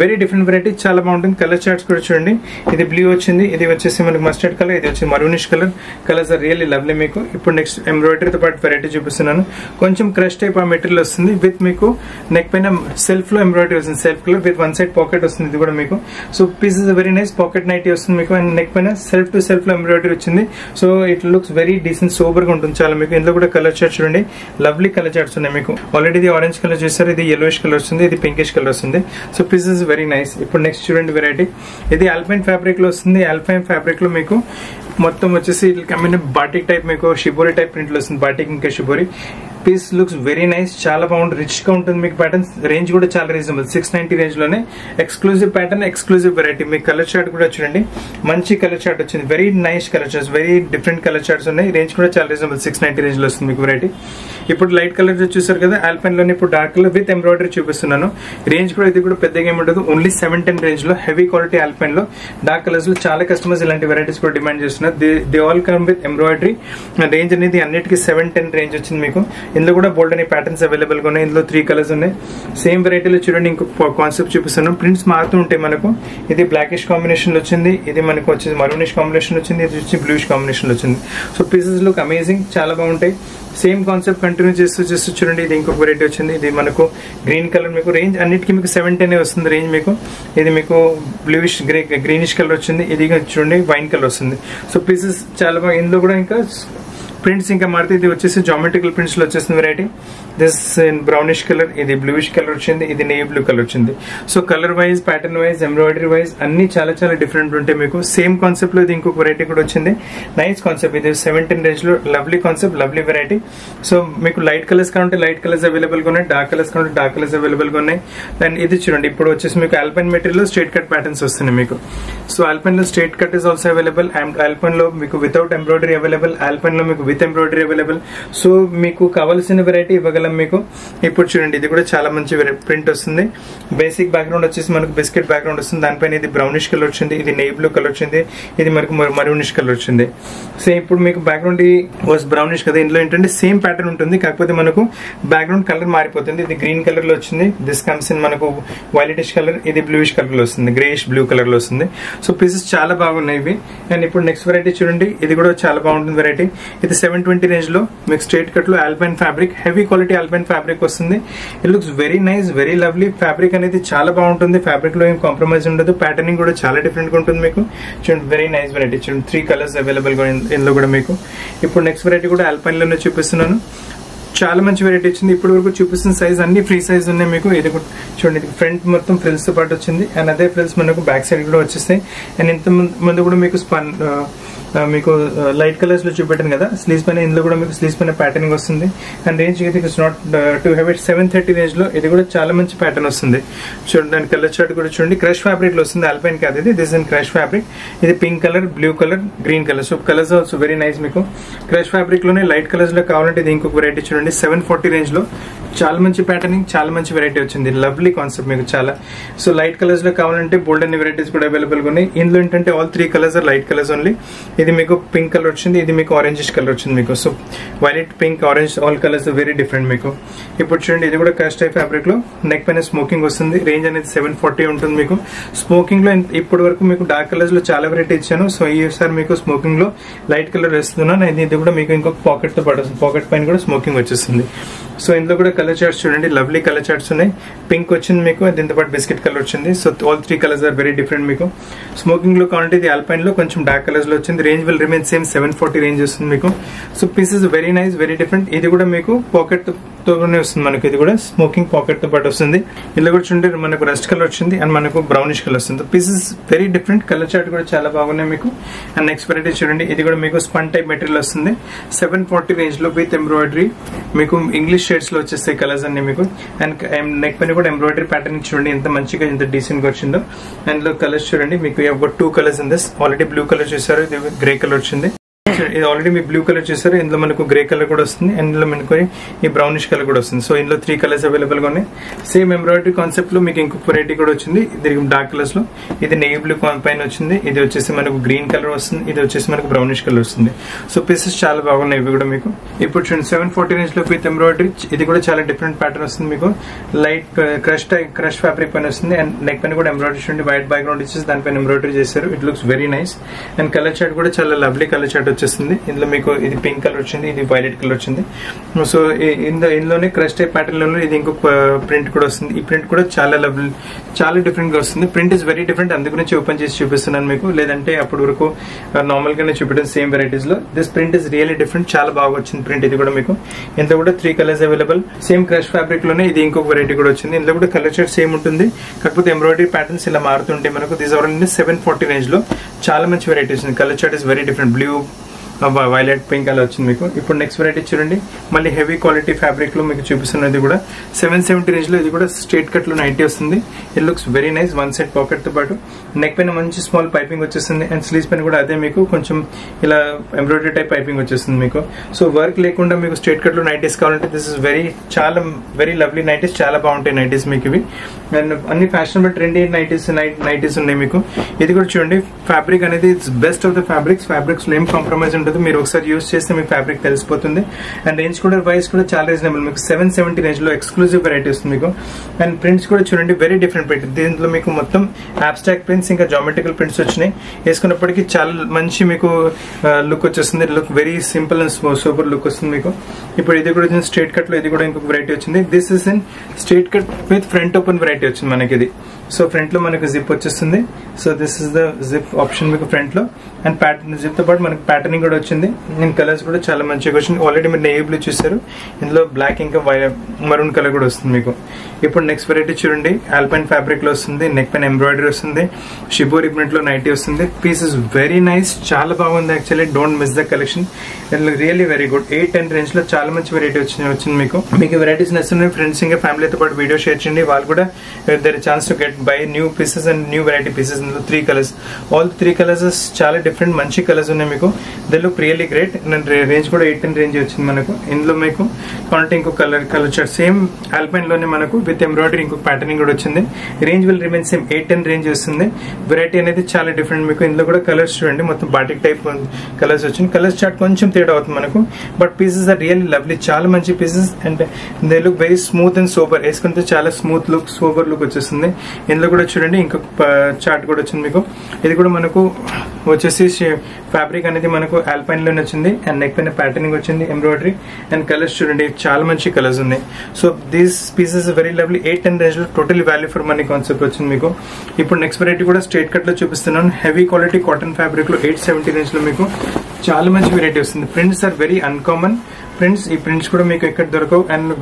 వెరీ డిఫరెంట్ వెరైటీ చాలా బాగుంటుంది. కలర్ చార్ట్స్ కూడా చూడండి. ఇది బ్లూ వచ్చింది. ఇది వచ్చేసి మనకి మస్టర్డ్ కలర్. ఇది వచ్చి maroonish colour. Colours are really lovely మీకు. ఇప్పుడు నెక్స్ట్ ఎంబ్రాయిడరీతో పాటు వెరైటీ చూపిస్తున్నాను. కొంచెం క్రష్ టైప్ ఆ మెటీరియల్ వస్తుంది. విత్ మీకు నెక్ పైన సెల్ఫ్లో ఎంబ్రాయిడరీ వస్తుంది. Self colour with one side pocket వస్తుంది. ఇది కూడా మీకు. So piece is very nice pocket nighty వస్తుంది మీకు. అండ్ నెక్ పైన సెల్ఫ్ టు సెల్ఫ్లో ఎంబ్రాయిడరీ వచ్చింది. So it looks very decent సూపర్గా ఉంటుంది చాలా మీకు. ఇందులో కూడా కలర్ చార్ట్ చూడండి. లవ్లీ కలర్ చార్ట్స్ ఉన్నాయి మీకు. ఆల్రెడీ ఇది ఆరెంజ్ కలర్ చూసారు. ఇది ఎల్లోయిష్ కలర్ వస్తుంది. ఇది పింకిష్ కలర్ వస్తుంది. So piece is very nice ఇప్పుడు నెక్స్ట్ చూడండి వెరైటీ ఇది ఆల్పైన్ ఫ్యాబ్రిక్లో వస్తుంది. ఆల్పైన్ ఫ్యాబ్రిక్లో మీకు మొత్తం వచ్చేసి కమ్మిన బాటిక్ టైప్ మీకు షిబోరి టైప్ ప్రింట్లో వస్తుంది బాటిక్ ఇంకా shibori. Piece looks very nice చాలా బాగుంటుంది రిచ్గా ఉంటుంది మీకు ప్యాటర్న్ రేంజ్ కూడా చాలా రీజనబుల్ సిక్స్ నైన్టీ రేంజ్లోనే ఎక్స్క్లూజివ్ ప్యాటర్న్ ఎక్స్క్లూజివ్ వెరైటీ మీకు కలర్ చార్ట్ కూడా చూడండి. మంచి కలర్ చార్ట్ వచ్చింది. Very nice colour charts very different colour charts ఉన్నాయి. రేంజ్ కూడా చాలా రీజనబుల్ సిక్స్ నైన్టీ రేంజ్లో వస్తుంది మీకు వెరైటీ ఇప్పుడు లైట్ కలర్ చూసారు కదా ఆల్పైన్లోనే ఇప్పుడు డార్క్ కలర్ విత్ ఎంబ్రాయిడరీ చూపిస్తున్నాను. రేంజ్ కూడా ఇది కూడా పెద్దగా ఏమి ఉండదు ఓన్లీ సెవెన్ టెన్ రేంజ్లో హెవీ క్వాలిటీ ఆల్పైన్లో. డార్క్ కలర్స్లో చాలా కస్టమర్స్ ఇలాంటి వెరైటీస్ కూడా డిమాండ్ చేస్తున్నారు. They all come with embroidery. Range అనేది అన్నిటికీ సెవెన్ టెన్ రేంజ్ వచ్చింది మీకు. ఇందులో కూడా బోల్డ్ అనే ప్యాటర్న్స్ అవైలబుల్గా ఉన్నాయి. ఇందులో త్రీ కలర్స్ ఉన్నాయి. సేమ్ వెరైటీలో చూడండి ఇంకొక కాన్సెప్ట్ చూపిస్తున్నాను. ప్రింట్స్ మారుతూ ఉంటాయి మనకు. ఇది బ్లాకిష్ కాంబినేషన్ వచ్చింది. ఇది మనకు వచ్చేసి మరూనిష్ కాంబినేషన్ వచ్చింది. ఇది వచ్చి బ్లూష్ కాంబినేషన్ వచ్చింది. సో పీసెస్ లుక్ అమేజింగ్ చాలా బాగుంటాయి. సేమ్ కాన్సెప్ట్ కంటిన్యూ చేస్తూ చేస్తూ చూడండి ఇది ఇంకొక వెరైటీ వచ్చింది. ఇది మనకు గ్రీన్ కలర్ మీకు రేంజ్ అన్నిటికీ మీకు సెవెంటీ వస్తుంది రేంజ్ మీకు. ఇది మీకు బ్లూయిష్ గ్రే గ్రీనిష్ కలర్ వచ్చింది. ఇది చూడండి వైన్ కలర్ వస్తుంది. సో పీసెస్ చాలా బాగా ఇందులో కూడా ఇంకా ప్రింట్స్ ఇంకా మారితే ఇది వచ్చేసి జామెట్రికల్ ప్రింట్స్లో వచ్చేసింది variety this in brownish colour ఇది బ్లూయిష్ కలర్ వచ్చింది ఇది నేవీ బ్లూ కలర్ వచ్చింది. So colour wise pattern wise embroidery wise అన్ని చాలా చాలా డిఫరెంట్ ఉంటాయి మీకు. సేమ్ కాన్సెప్ట్లో ఇది ఇంకొక వెరైటీ కూడా వచ్చింది. నైస్ కాన్సెప్ట్ ఇది సెవెంటీన్ రేంజ్లో lovely concept lovely variety so మీకు లైట్ కలర్స్ కావాలంటే లైట్ కలర్స్ అవైలబుల్గా ఉన్నాయి డార్క్ కలర్స్ కావాలంటే డార్క్ కలర్స్ అవైలబుల్గా ఉన్నాయి. అండ్ ఇది చూడండి ఇప్పుడు వచ్చేసి మీకు alpine material straight cut patterns వస్తున్నాయి మీకు. So ఆల్పైన్లో straight cut is also available and ఆల్పైన్లో మీకు వితౌట్ ఎంబ్రాయిడరీ అవైలబుల్ ఆల్పైన్లో మీకు విత్ ఎంబ్రాయిడరీ అవైలబుల్. సో మీకు కావాల్సిన వెరైటీ ఇవ్వగలం మీకు. ఇప్పుడు చూడండి ఇది కూడా చాలా మంచి ప్రింట్ వస్తుంది. బేసిక్ బ్యాక్గ్రౌండ్ వచ్చేసి మనకు బిస్కెట్ బ్యాక్గ్రౌండ్ వస్తుంది. దానిపైన ఇది బ్రౌనిష్ కలర్ వచ్చింది ఇది నెయ్యి బ్లూ కలర్ వచ్చింది ఇది మనకు మరూనిష్ కలర్ వచ్చింది. సో ఇప్పుడు మీకు బ్యాక్గ్రౌండ్ వాస్ బ్రౌనిష్ కదా. ఇందులో ఏంటంటే సేమ్ ప్యాటర్న్ ఉంటుంది కాకపోతే మనకు బ్యాక్గ్రౌండ్ కలర్ మారిపోతుంది. ఇది గ్రీన్ కలర్లో వచ్చింది. దిస్ కమ్స్ ఇన్ మనకు వైలెటిష్ కలర్ ఇది బ్లూయిష్ కలర్లో వస్తుంది. గ్రేష్ బ్లూ కలర్లో వస్తుంది. సో పీసెస్ చాలా బాగున్నాయి ఇవి. అండ్ ఇప్పుడు నెక్స్ట్ వెరైటీ చూడండి. ఇది కూడా చాలా బాగుంటుంది వెరైటీ ఇది సెవెన్ ట్వంటీ రేంజ్లో మీకు స్ట్రేట్ కట్లో alpine fabric heavy quality alpine fabric వస్తుంది. It looks very nice very lovely fabric అనేది చాలా బాగుంటుంది. ఫ్యాబ్రిక్లో ఏం కాంప్రమైజ్ ఉండదు. ప్యాటర్నింగ్ కూడా చాలా డిఫరెంట్గా ఉంటుంది మీకు. చూడండి వెరీ నైస్ వెరైటీ చూడండి త్రీ కలర్స్ అవైలబుల్ ఇందులో కూడా మీకు. ఇప్పుడు నెక్స్ట్ వెరైటీ కూడా ఆల్పైన్లోనే చూపిస్తున్నాను. చాలా మంచి వెరైటీ వచ్చింది. ఇప్పటి వరకు చూపిస్తున్న సైజ్ అన్ని ఫ్రీ సైజ్ ఉన్నాయి మీకు. ఇది చూడండి ఫ్రంట్ మొత్తం ఫ్రిల్స్తో పాటు వచ్చింది. అండ్ అదే ఫ్రిల్స్ మనకు బ్యాక్ సైడ్ కూడా వచ్చేస్తాయి. అండ్ ఇంత ముందు కూడా మీకు స్పన్ మీకు లైట్ కలర్స్లో చూపెట్టాను కదా. స్లీవ్స్ పైన ఇందులో కూడా మీకు స్లీవ్స్ పైన ప్యాటర్నింగ్ వస్తుంది. అండ్ రేంజ్ అయితే it's not two hundred seven thirty రేంజ్లో ఇది కూడా చాలా మంచి ప్యాటర్న్ వస్తుంది. చూడండి దాని కలర్ చార్ట్ కూడా చూడండి. క్రష్ ఫ్యాబ్రిక్లో వస్తుంది అల్పైన్ కాదు ఇది. దిస్ ఇన్ క్రష్ ఫ్యాబ్రిక్ ఇది pink colour blue colour green colour so colours also very nice మీకు. క్రష్ ఫ్యాబ్రిక్లోనే లైట్ కలర్స్లో కావాలంటే ఇది ఇంకొక వెరైటీ చూడండి. సెవెన్ ఫార్టీ రేంజ్లో చాలా మంచి ప్యాటర్నింగ్ చాలా మంచి వెరైటీ వచ్చింది. లవ్లీ కాన్సెప్ట్ మీకు చాలా. సో లైట్ కలర్స్లో కావాలంటే బోల్డ్ అన్ని వెరైటీస్ కూడా అవైలబుల్గా ఉన్నాయి. ఇందులో ఏంటంటే all three colours are light colours only ఇది మీకు పింక్ కలర్ వచ్చింది ఇది మీకు ఆరెంజిష్ కలర్ వచ్చింది మీకు. So violet pink orange all colours very different మీకు. ఇప్పుడు చూడండి ఇది కూడా క్రష్ టైప్ ఫ్యాబ్రిక్లో నెక్ పైన స్మోకింగ్ వస్తుంది. రేంజ్ అనేది సెవెన్ ఫార్టీ ఉంటుంది మీకు. స్మోకింగ్లో ఇప్పటి వరకు మీకు డార్క్ కలర్స్లో చాలా వెరైటీ ఇచ్చాను. సో ఈసారి మీకు స్మోకింగ్లో లైట్ కలర్ వేస్తున్నాను. ఇది కూడా మీకు ఇంకొక పాకెట్తో పాటు పాకెట్ పైన కూడా స్మోకింగ్ వచ్చేస్తుంది. సో ఇందులో కూడా కలర్ చార్ట్స్ చూడండి. లవ్లీ కలర్ చార్ట్స్ ఉన్నాయి. పింక్ వచ్చింది మీకు దీంతో పాటు బిస్కెట్ కలర్ వచ్చింది. So all three colours are very different మీకు. స్మోకింగ్లో కావాలంటే ఇది ఆల్పైన్లో కొంచెం డార్క్ కలర్స్లో వచ్చింది. Range will remain same seven forty range వస్తుంది మీకు. So pieces very nice very different ఇది కూడా మీకు పాకెట్ తోనే వస్తుంది మనకి. ఇది కూడా స్మోకింగ్ పాకెట్తో పాటు వస్తుంది. ఇందులో కూడా చూడండి మనకు రెస్ట్ కలర్ వచ్చింది అండ్ మనకు బ్రౌనిష్ కలర్ వస్తుంది. Pieces very different colour chart కూడా చాలా బాగున్నాయి మీకు. అండ్ నెక్స్ట్ వెరైటీ చూడండి. ఇది కూడా మీకు స్పన్ టైప్ మెటీరియల్ వస్తుంది. సెవెన్ ఫార్టీ రేంజ్లో విత్ ఎంబ్రాయిడరీ మీకు ఇంగ్లీష్ షేడ్స్లో వచ్చేస్తాయి కలర్స్ అన్ని మీకు. అండ్ నెక్ పైన కూడా ఎంబ్రాయిడరీ ప్యాటర్న్ చూడండి ఎంత మంచిగా ఎంత డీసెంట్గా వచ్చిందో. అండ్ కలర్స్ చూడండి మీకు two colours in this already blue colour చూసారు ఇది గ్రే కలర్ వచ్చింది. ఇది ఆల్రెడీ మీ బ్లూ కలర్ చూసారు. ఇందులో మనకు గ్రే కలర్ కూడా వస్తుంది. అండ్ ఇందులో మనకు ఈ బ్రౌనిష్ కలర్ కూడా వస్తుంది. సో ఇందులో త్రీ కలర్స్ అవైలబుల్గా ఉన్నాయి. సేమ్ ఎంబ్రాయిడరీ కాన్సెప్ట్లో మీకు ఇంకొక వెరైటీ కూడా వచ్చింది. ఇది డార్క్ కలర్స్లో. ఇది నెయ్యి బ్లూ పైన వచ్చింది. ఇది వచ్చేసి మనకు గ్రీన్ కలర్ వస్తుంది. ఇది వచ్చేసి మనకు బ్రౌనిష్ కలర్ వస్తుంది. సో పీసెస్ చాలా బాగున్నాయి ఇవి కూడా మీకు. ఇప్పుడు చూడండి సెవెన్ ఫార్టీ రేంజ్లో విత్ ఎంబ్రాయిడరీ ఇది కూడా చాలా డిఫరెంట్ ప్యాటర్న్ వస్తుంది మీకు. లైట్ క్రష్ క్రష్ ఫ్యాబ్రిక్ పైన వస్తుంది. అండ్ నెక్ పైన కూడా ఎంబ్రాయిడరీ చూడండి. వైట్ బ్యాక్గ్రౌండ్ ఇచ్చేసి దానిపైన ఎంబ్రాయిడరీ చేశారు. It looks very nice and colour chart కూడా చాలా లవ్లీ కలర్ చార్ట్ వచ్చేస్తుంది. ఇందులో మీకు ఇది పింక్ కలర్ వచ్చింది ఇది వైలెట్ కలర్ వచ్చింది. సో ఇందులో ఇందులోనే క్రష్ టైప్ ప్యాటర్న్ ఇది ఇంకొక ప్రింట్ కూడా వస్తుంది. ఈ ప్రింట్ కూడా చాలా లెవెల్ చాలా డిఫరెంట్గా వస్తుంది. ప్రింట్ ఇస్ వెరీ డిఫరెంట్ అందు గురించి ఓపెన్ చేసి చూపిస్తున్నాను మీకు. లేదంటే అప్పటి వరకు uh, నార్మల్ గానే చూపించడం same వెరైటీస్లో. This print is really different చాలా బాగా వచ్చింది ప్రింట్ ఇది కూడా మీకు. ఇంత కూడా three colours available same crush ఫ్యాబ్రిక్లోనే ఇది ఇంకొక వెరైటీ కూడా వచ్చింది. ఇందులో కూడా కలర్ షర్ట్ సేమ్ ఉంటుంది. కాకపోతే ఎంబ్రాయిడరీ ప్యాటర్న్స్ ఇలా మారుతుంటే మనకు దిస్ ఆర్ సెవెన్ ఫార్టీ రేంజ్లో చాలా మంచి వెరైటీస్ ఉంది colour chart is very different blue violet pink అలా వచ్చింది మీకు. ఇప్పుడు నెక్స్ట్ వెరైటీ చూడండి. మళ్ళీ హెవీ క్వాలిటీ ఫ్యాబ్రిక్లో మీకు చూపిస్తున్నది కూడా. సెవెన్ సెవెంటీ రేంజ్లో ఇది కూడా స్ట్రేట్ కట్లో నైటీ వస్తుంది. It looks very nice one side పాకెట్తో పాటు. నెక్ పైన మంచి స్మాల్ పైపింగ్ వచ్చేస్తుంది. అండ్ స్లీవ్స్ పైన కూడా అదే మీకు కొంచెం ఇలా ఎంబ్రాయిడరీ టైప్ పైపింగ్ వచ్చేస్తుంది మీకు. సో వర్క్ లేకుండా మీకు స్ట్రేట్ కట్లో నైటీస్ కావాలంటే దిస్ ఇస్ వెరీ చాలా వెరీ లవ్లీ నైటీస్ చాలా బాగుంటాయి నైటీస్ మీకు ఇవి. అండ్ అన్ని ఫ్యాషనబుల్ ట్రెండీ నైటీస్ నైటీస్ ఉన్నాయి మీకు. ఇది కూడా చూడండి. ఫ్యాబ్రిక్ అనేది it's best of the fabrics fabrics ఏం కాంప్రమైజ్ ఉంటుంది మీరు ఒకసారి యూస్ చేస్తే మీకు ఫ్యాబ్రిక్ తెలిసిపోతుంది. అండ్ రేంజ్ కూడా వైస్ కూడా చాలా రీజనబుల్. మీకు సెవెన్ సెవెంటీ రేంజ్లో ఎక్స్క్లూజివ్ వెరైటీ వస్తుంది మీకు. అండ్ ప్రింట్స్ కూడా చూడండి వెరీ డిఫరెంట్ ప్రింట్ దీంట్లో మీకు మొత్తం అబ్స్ట్రాక్ట్ ప్రింట్స్ ఇంకా జామెట్రికల్ ప్రింట్స్ వచ్చినాయి. వేసుకున్నప్పటికీ చాలా మంచి మీకు లుక్ వచ్చేస్తుంది. Look very simple and super look వస్తుంది మీకు. ఇప్పుడు ఇది కూడా స్ట్రేట్ కట్లో ఇది కూడా ఇంకొక వెరైటీ వచ్చింది. This is in straight cut with front open variety వచ్చింది మనకి ఇది. సో ఫ్రంట్లో మనకు జిప్ వచ్చేస్తుంది. So this is the zip option మీకు ఫ్రంట్లో. అండ్ ప్యాటర్న్ జిప్తో పాటు మనకి ప్యాటర్నింగ్ కూడా వచ్చింది. అండ్ కలర్స్ కూడా చాలా మంచిగా వచ్చింది. ఆల్రెడీ మీరు నేవీ బ్లూ చూసారు ఇందులో బ్లాక్ ఇంకా మరూన్ కలర్ కూడా వస్తుంది మీకు. ఇప్పుడు నెక్స్ట్ వెరైటీ చూడండి. ఆల్పైన్ ఫ్యాబ్రిక్లో వస్తుంది. నెక్ పైన ఎంబ్రాయిడరీ వస్తుంది. షిబోరి ప్రింట్లో నైటీ వస్తుంది. పీస్ ఇస్ వెరీ నైస్ చాలా బాగుంది actually don't miss the collection really very good eight ten రేంజ్లో చాలా మంచి వెరైటీ వచ్చింది వచ్చింది మీకు. మీకు వెరైటీస్ నచ్చుతున్నాయి. ఫ్రెండ్స్ ఇంకా ఫ్యామిలీతో పాటు వీడియో షేర్ చేయండి. వాళ్ళు కూడా their chance to get buy new pieces and new variety pieces ఇందులో three colours all three colours చాలా డిఫరెంట్ మంచి కలర్స్ ఉన్నాయి మీకు. They look really great range కూడా ఎయిట్ టెన్ రేంజ్ వచ్చింది మనకు. ఇందులో మీకు కావాలంటే ఇంకో కలర్ కలర్ చార్ట్ సేమ్ ఆల్పైన్లోనే మనకు విత్ ఎంబ్రాయిడరీ ఇంకో ప్యాటర్నింగ్ కూడా వచ్చింది. Range will remain same eight ten range వస్తుంది. వెరైటీ అనేది చాలా డిఫరెంట్ మీకు. ఇందులో కూడా కలర్స్ చూడండి. మొత్తం బాటిక్ టైప్ కలర్స్ వచ్చింది. కలర్స్ చార్ట్ కొంచెం తేడా అవుతుంది మనకు. But pieces are really lovely చాలా మంచి pieces and they look very smooth and super వేసుకుంటే చాలా స్మూత్ లుక్ సూపర్ లుక్ వచ్చేస్తుంది. ఇందులో కూడా చూడండి. ఇంకొక చార్ట్ కూడా వచ్చింది మీకు. ఇది కూడా మనకు వచ్చేసి ఫ్యాబ్రిక్ అనేది మనకు ఆల్పైన్లోనే వచ్చింది అండ్ నెక్ పైన ప్యాటర్నింగ్ వచ్చింది ఎంబ్రాయిడరీ అండ్ కలర్స్ చూడండి చాలా మంచి కలర్స్ ఉన్నాయి. So these pieces very lovely eight ten రేంజ్లో total value for money concept వచ్చింది మీకు. ఇప్పుడు నెక్స్ట్ వెరైటీ కూడా స్ట్రేట్ కట్లో చూపిస్తున్నాను. హెవీ క్వాలిటీ కాటన్ ఫ్యాబ్రిక్లో ఎయిట్ సెవెంటీ రేంజ్లో మీకు చాలా మంచి వెరైటీ వస్తుంది. Prints are very uncommon prints ఈ ప్రింట్స్ కూడా మీకు ఎక్కడ దొరకవు. అండ్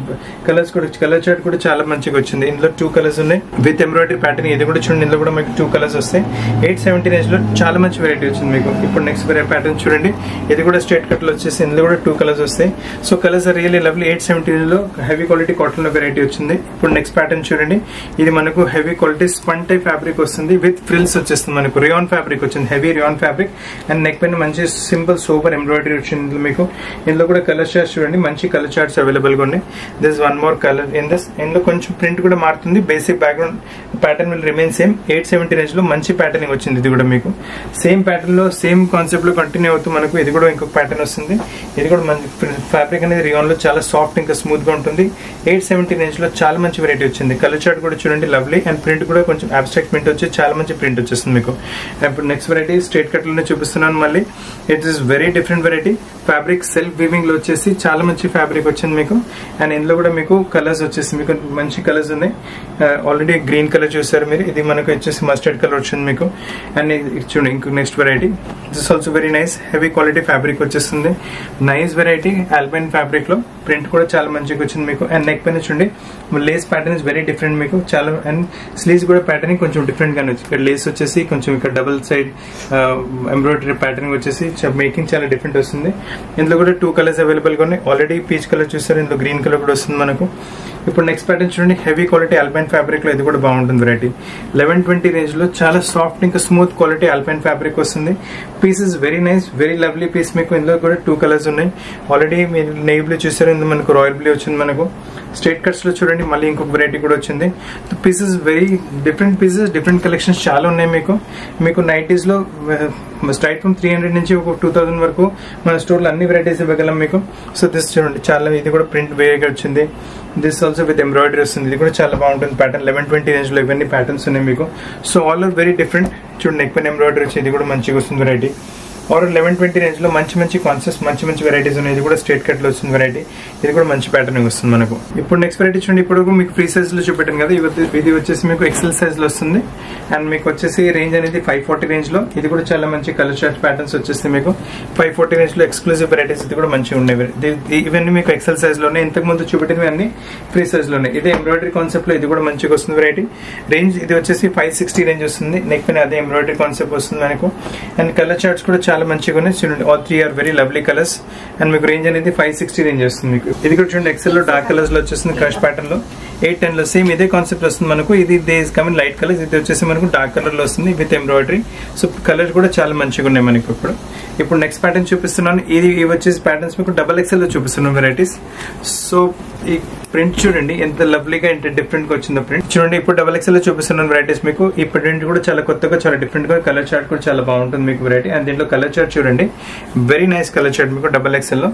కలర్స్ కూడా కలర్ చార్ట్ కూడా చాలా మంచిగా వచ్చింది. ఇందులో టూ కలర్స్ ఉన్నాయి. విత్ ఎంబ్రాయిడరీ ప్యాటర్న్ ఇది కూడా చూడండి. ఇందులో కూడా మీకు టూ కలర్స్ వస్తాయి. ఎయిట్ సెవెంటీ రేంజ్లో చాలా మంచి వెరైటీ వచ్చింది మీకు. ఇప్పుడు నెక్స్ట్ ప్యాటర్న్ చూడండి. ఇది కూడా స్ట్రేట్ కట్లో వచ్చేసి ఇందులో కూడా టూ కలర్స్ వస్తాయి. So colours really lovely eight seventy లో హెవీ క్వాలిటీ కాటన్లో వెరైటీ వచ్చింది. ఇప్పుడు నెక్స్ట్ ప్యాటర్న్ చూడండి. ఇది మనకు heavy quality spun type fabric వస్తుంది. విత్ ఫ్రిల్స్ వచ్చేస్తుంది మనకు. రియాన్ ఫ్యాబ్రిక్ వచ్చింది. Heavy rayon fabric and neck పైన మంచి సింపుల్ సూపర్ ఎంబ్రాయిడరీ వచ్చింది మీకు. ఇందులో కూడా కలర్ కలర్స్ చూడండి మంచి కలర్ చార్ట్స్ అవైలబుల్గా ఉన్నాయి. This one more colour in this ఇందులో కొంచెం ప్రింట్ కూడా మారుతుంది. Basic background pattern will remain same eight seventy రేంజ్లో మంచి ప్యాటర్నింగ్ వచ్చింది ఇది కూడా మీకు. సేమ్ ప్యాటర్న్లో ప్యాటర్న్లో సేమ్ కాన్సెప్ట్లో కంటిన్యూ అవుతూ మనకు ఇది కూడా ఇంకొక ప్యాటర్న్ వస్తుంది. ఇది కూడా మంచి ఫ్యాబ్రిక్ అనేది రియాన్లో చాలా సాఫ్ట్ ఇంకా స్మూత్గా ఉంటుంది. ఎయిట్ సెవెంటీ రేంజ్లో చాలా మంచి వెరైటీ వచ్చింది. కలర్ చార్ట్ కూడా చూడండి లవ్లీ అండ్ ప్రింట్ కూడా కొంచెం అబ్స్ట్రాక్ట్ ప్రింట్ వచ్చి చాలా మంచి ప్రింట్ వచ్చేస్తుంది మీకు. ఇప్పుడు నెక్స్ట్ వెరైటీ స్ట్రేట్ కట్లోనే చూపిస్తున్నాను మళ్ళీ. It is very different variety fabric self వీవింగ్లో వచ్చేసి చాలా మంచి ఫ్యాబ్రిక్ వచ్చింది మీకు. అండ్ ఇందులో కూడా మీకు కలర్స్ వచ్చేసి మీకు మంచి కలర్స్ ఉన్నాయి. ఆల్రెడీ గ్రీన్ కలర్ చూసారు మీరు. ఇది మనకు వచ్చేసి మస్టర్డ్ కలర్ వచ్చింది మీకు. అండ్ చూడండి ఇంకో next variety this also very nice heavy quality fabric వచ్చేస్తుంది. నైస్ వెరైటీ ఆల్బైన్ ఫ్యాబ్రిక్లో. ప్రింట్ కూడా చాలా మంచిగా వచ్చింది మీకు. అండ్ నెక్ పైన చూడండి lace pattern is very different మీకు. చాలా అండ్ స్లీవ్స్ కూడా ప్యాటర్న్ కొంచెం డిఫరెంట్ గానే వచ్చింది ఇక్కడ లేస్ వచ్చేసి కొంచెం ఇక్కడ డబుల్ సైడ్ ఎంబ్రాయిడరీ ప్యాటర్న్ వచ్చేసి మేకింగ్ చాలా డిఫరెంట్ వస్తుంది. ఇందులో కూడా టూ కలర్స్ అవైలబుల్ గా ఆల్రెడీ పీచ్ కలర్ చూసారు. ఇందులో గ్రీన్ కలర్ కూడా వస్తుంది మనకు. ఇప్పుడు నెక్స్ట్ ప్యాటర్న్ చూడండి. హెవీ క్వాలిటీ అల్పైన్ ఫ్యాబ్రిక్లో ఇది కూడా బాగుంటుంది వెరైటీ లెవెన్ ట్వంటీ రేంజ్లో చాలా సాఫ్ట్ ఇంకా స్మూత్ క్వాలిటీ అల్పైన్ ఫ్యాబ్రిక్ వస్తుంది. Pieces very nice very lovely piece మీకు ఇందులో కూడా టూ కలర్స్ ఉన్నాయి. ఆల్రెడీ మీరు నెయ్యి బ్లూ చూసారు ఇందులో మనకు రాయల్ బ్లూ వచ్చింది మనకు. స్ట్రేట్ కట్స్లో చూడండి మళ్ళీ ఇంకొక వెరైటీ కూడా వచ్చింది. Pieces very different pieces different collections చాలా ఉన్నాయి మీకు. మీకు నైటీస్లో స్ట్రైట్ ఫ్రమ్ త్రీ హండ్రెడ్ నుంచి ఒక టూ థౌసండ్ వరకు మన స్టోర్లో అన్ని వెరైటీస్ ఇవ్వగలం మీకు. సో దిస్ చూడండి చాలా ఇది కూడా ప్రింట్ వేరేగా వచ్చింది. దిస్ ఆల్సో విత్ ఎంబ్రాయిడరీ వస్తుంది. ఇది కూడా చాలా బాగుంటుంది ప్యాటర్న్ లెవెన్ ట్వంటీ రేంజ్లో ఇవన్నీ ప్యాటర్న్స్ ఉన్నాయి మీకు. So all are very different చూడండి ఎక్కువ ఎంబ్రాయిడరీ వచ్చి ఇది కూడా మంచిగా వస్తుంది వెరైటీ ఆర్ లెవెన్ ట్వంటీ రేంజ్లో మంచి మంచి కాన్సెప్ట్స్ మంచి మంచి వెరైటీస్ ఉన్నాయి ఇది కూడా స్ట్రేట్ కట్లో వచ్చిన వస్తుంది వెరైటీ ఇది కూడా మంచి ప్యాటర్నింగ్ వస్తుంది మనకు. ఇప్పుడు నెక్స్ట్ వెరైటీ చూడండి ఇప్పుడు మీకు ఫ్రీ సైజ్లో చూపెట్టాను కదా. ఇది ఇది వచ్చేసి మీకు ఎక్సెల్ సైజ్లో వస్తుంది. అండ్ మీకు వచ్చేసి రేంజ్ అనేది ఫైవ్ ఫార్టీ రేంజ్లో ఇది కూడా చాలా మంచి కలర్ షర్ట్ ప్యాటర్న్స్ వచ్చేసి మీకు. ఫైవ్ ఫార్టీ రేంజ్లో ఎక్స్క్లూజివ్ వెరైటీస్ ఇది కూడా మంచిగా ఉన్నాయి. ఇవన్నీ మీకు ఎక్సెల్ సైజ్లోనే ఇంతకు ముందు చూపెట్టినవి అన్ని ఫ్రీ సైజ్లోనే ఇదే ఎంబ్రాయిడరీ కాన్సెప్ట్లో ఇది కూడా మంచిగా వస్తుంది వెరైటీ రేంజ్ ఇది వచ్చేసి ఫైవ్ సిక్స్టీ రేంజ్ వస్తుంది. నెక్ పైన అదే ఎంబ్రాయిడరీ కాన్సెప్ట్ వస్తుంది మనకు. అండ్ కలర్ షర్ట్స్ కూడా చాలా మంచిగా ఉన్నాయి. చూడండి all three are very lovely colours and మీకు రేంజ్ అనేది ఫైవ్ సిక్స్టీ రేంజ్ వస్తుంది మీకు. ఇది కూడా చూడండి ఎక్సెల్లో డార్క్ కలర్స్లో వచ్చేస్తుంది క్రష్ ప్యాటర్న్లో. ఎయిట్ టెన్లో సేమ్ ఇదే కాన్సెప్ట్ వస్తుంది మనకు. ఇది they is coming light colours ఇది వచ్చేసి మనకు డార్క్ కలర్లో వస్తుంది విత్ ఎంబ్రాయిడరీ సో కలర్స్ కూడా చాలా మంచిగా ఉన్నాయి మనకి ఇప్పుడు. ఇప్పుడు నెక్స్ట్ ప్యాటర్న్ చూపిస్తున్నాను. ఇది ఇవి వచ్చేసి ప్యాటర్న్స్ మీకు డబల్ ఎక్సెల్లో చూపిస్తున్నాను వెరైటీస్ సో ఈ ప్రింట్ చూడండి ఎంత లవ్లీగా ఎంత డిఫరెంట్గా వచ్చిందో ప్రింట్ చూడండి ఇప్పుడు డబల్ ఎక్సెల్లో చూపిస్తున్నాను వెరైటీస్ మీకు. ఈ ప్రింట్ కూడా చాలా కొత్తగా చాలా డిఫరెంట్గా కలర్ చార్ట్ కూడా చాలా బాగుంటుంది మీకు వెరైటీ అండ్ దీంట్లో కలర్ చార్ట్ చూడండి. వెరీ నైస్ కలర్ చార్ట్ మీకు డబల్ ఎక్స్ఎల్లో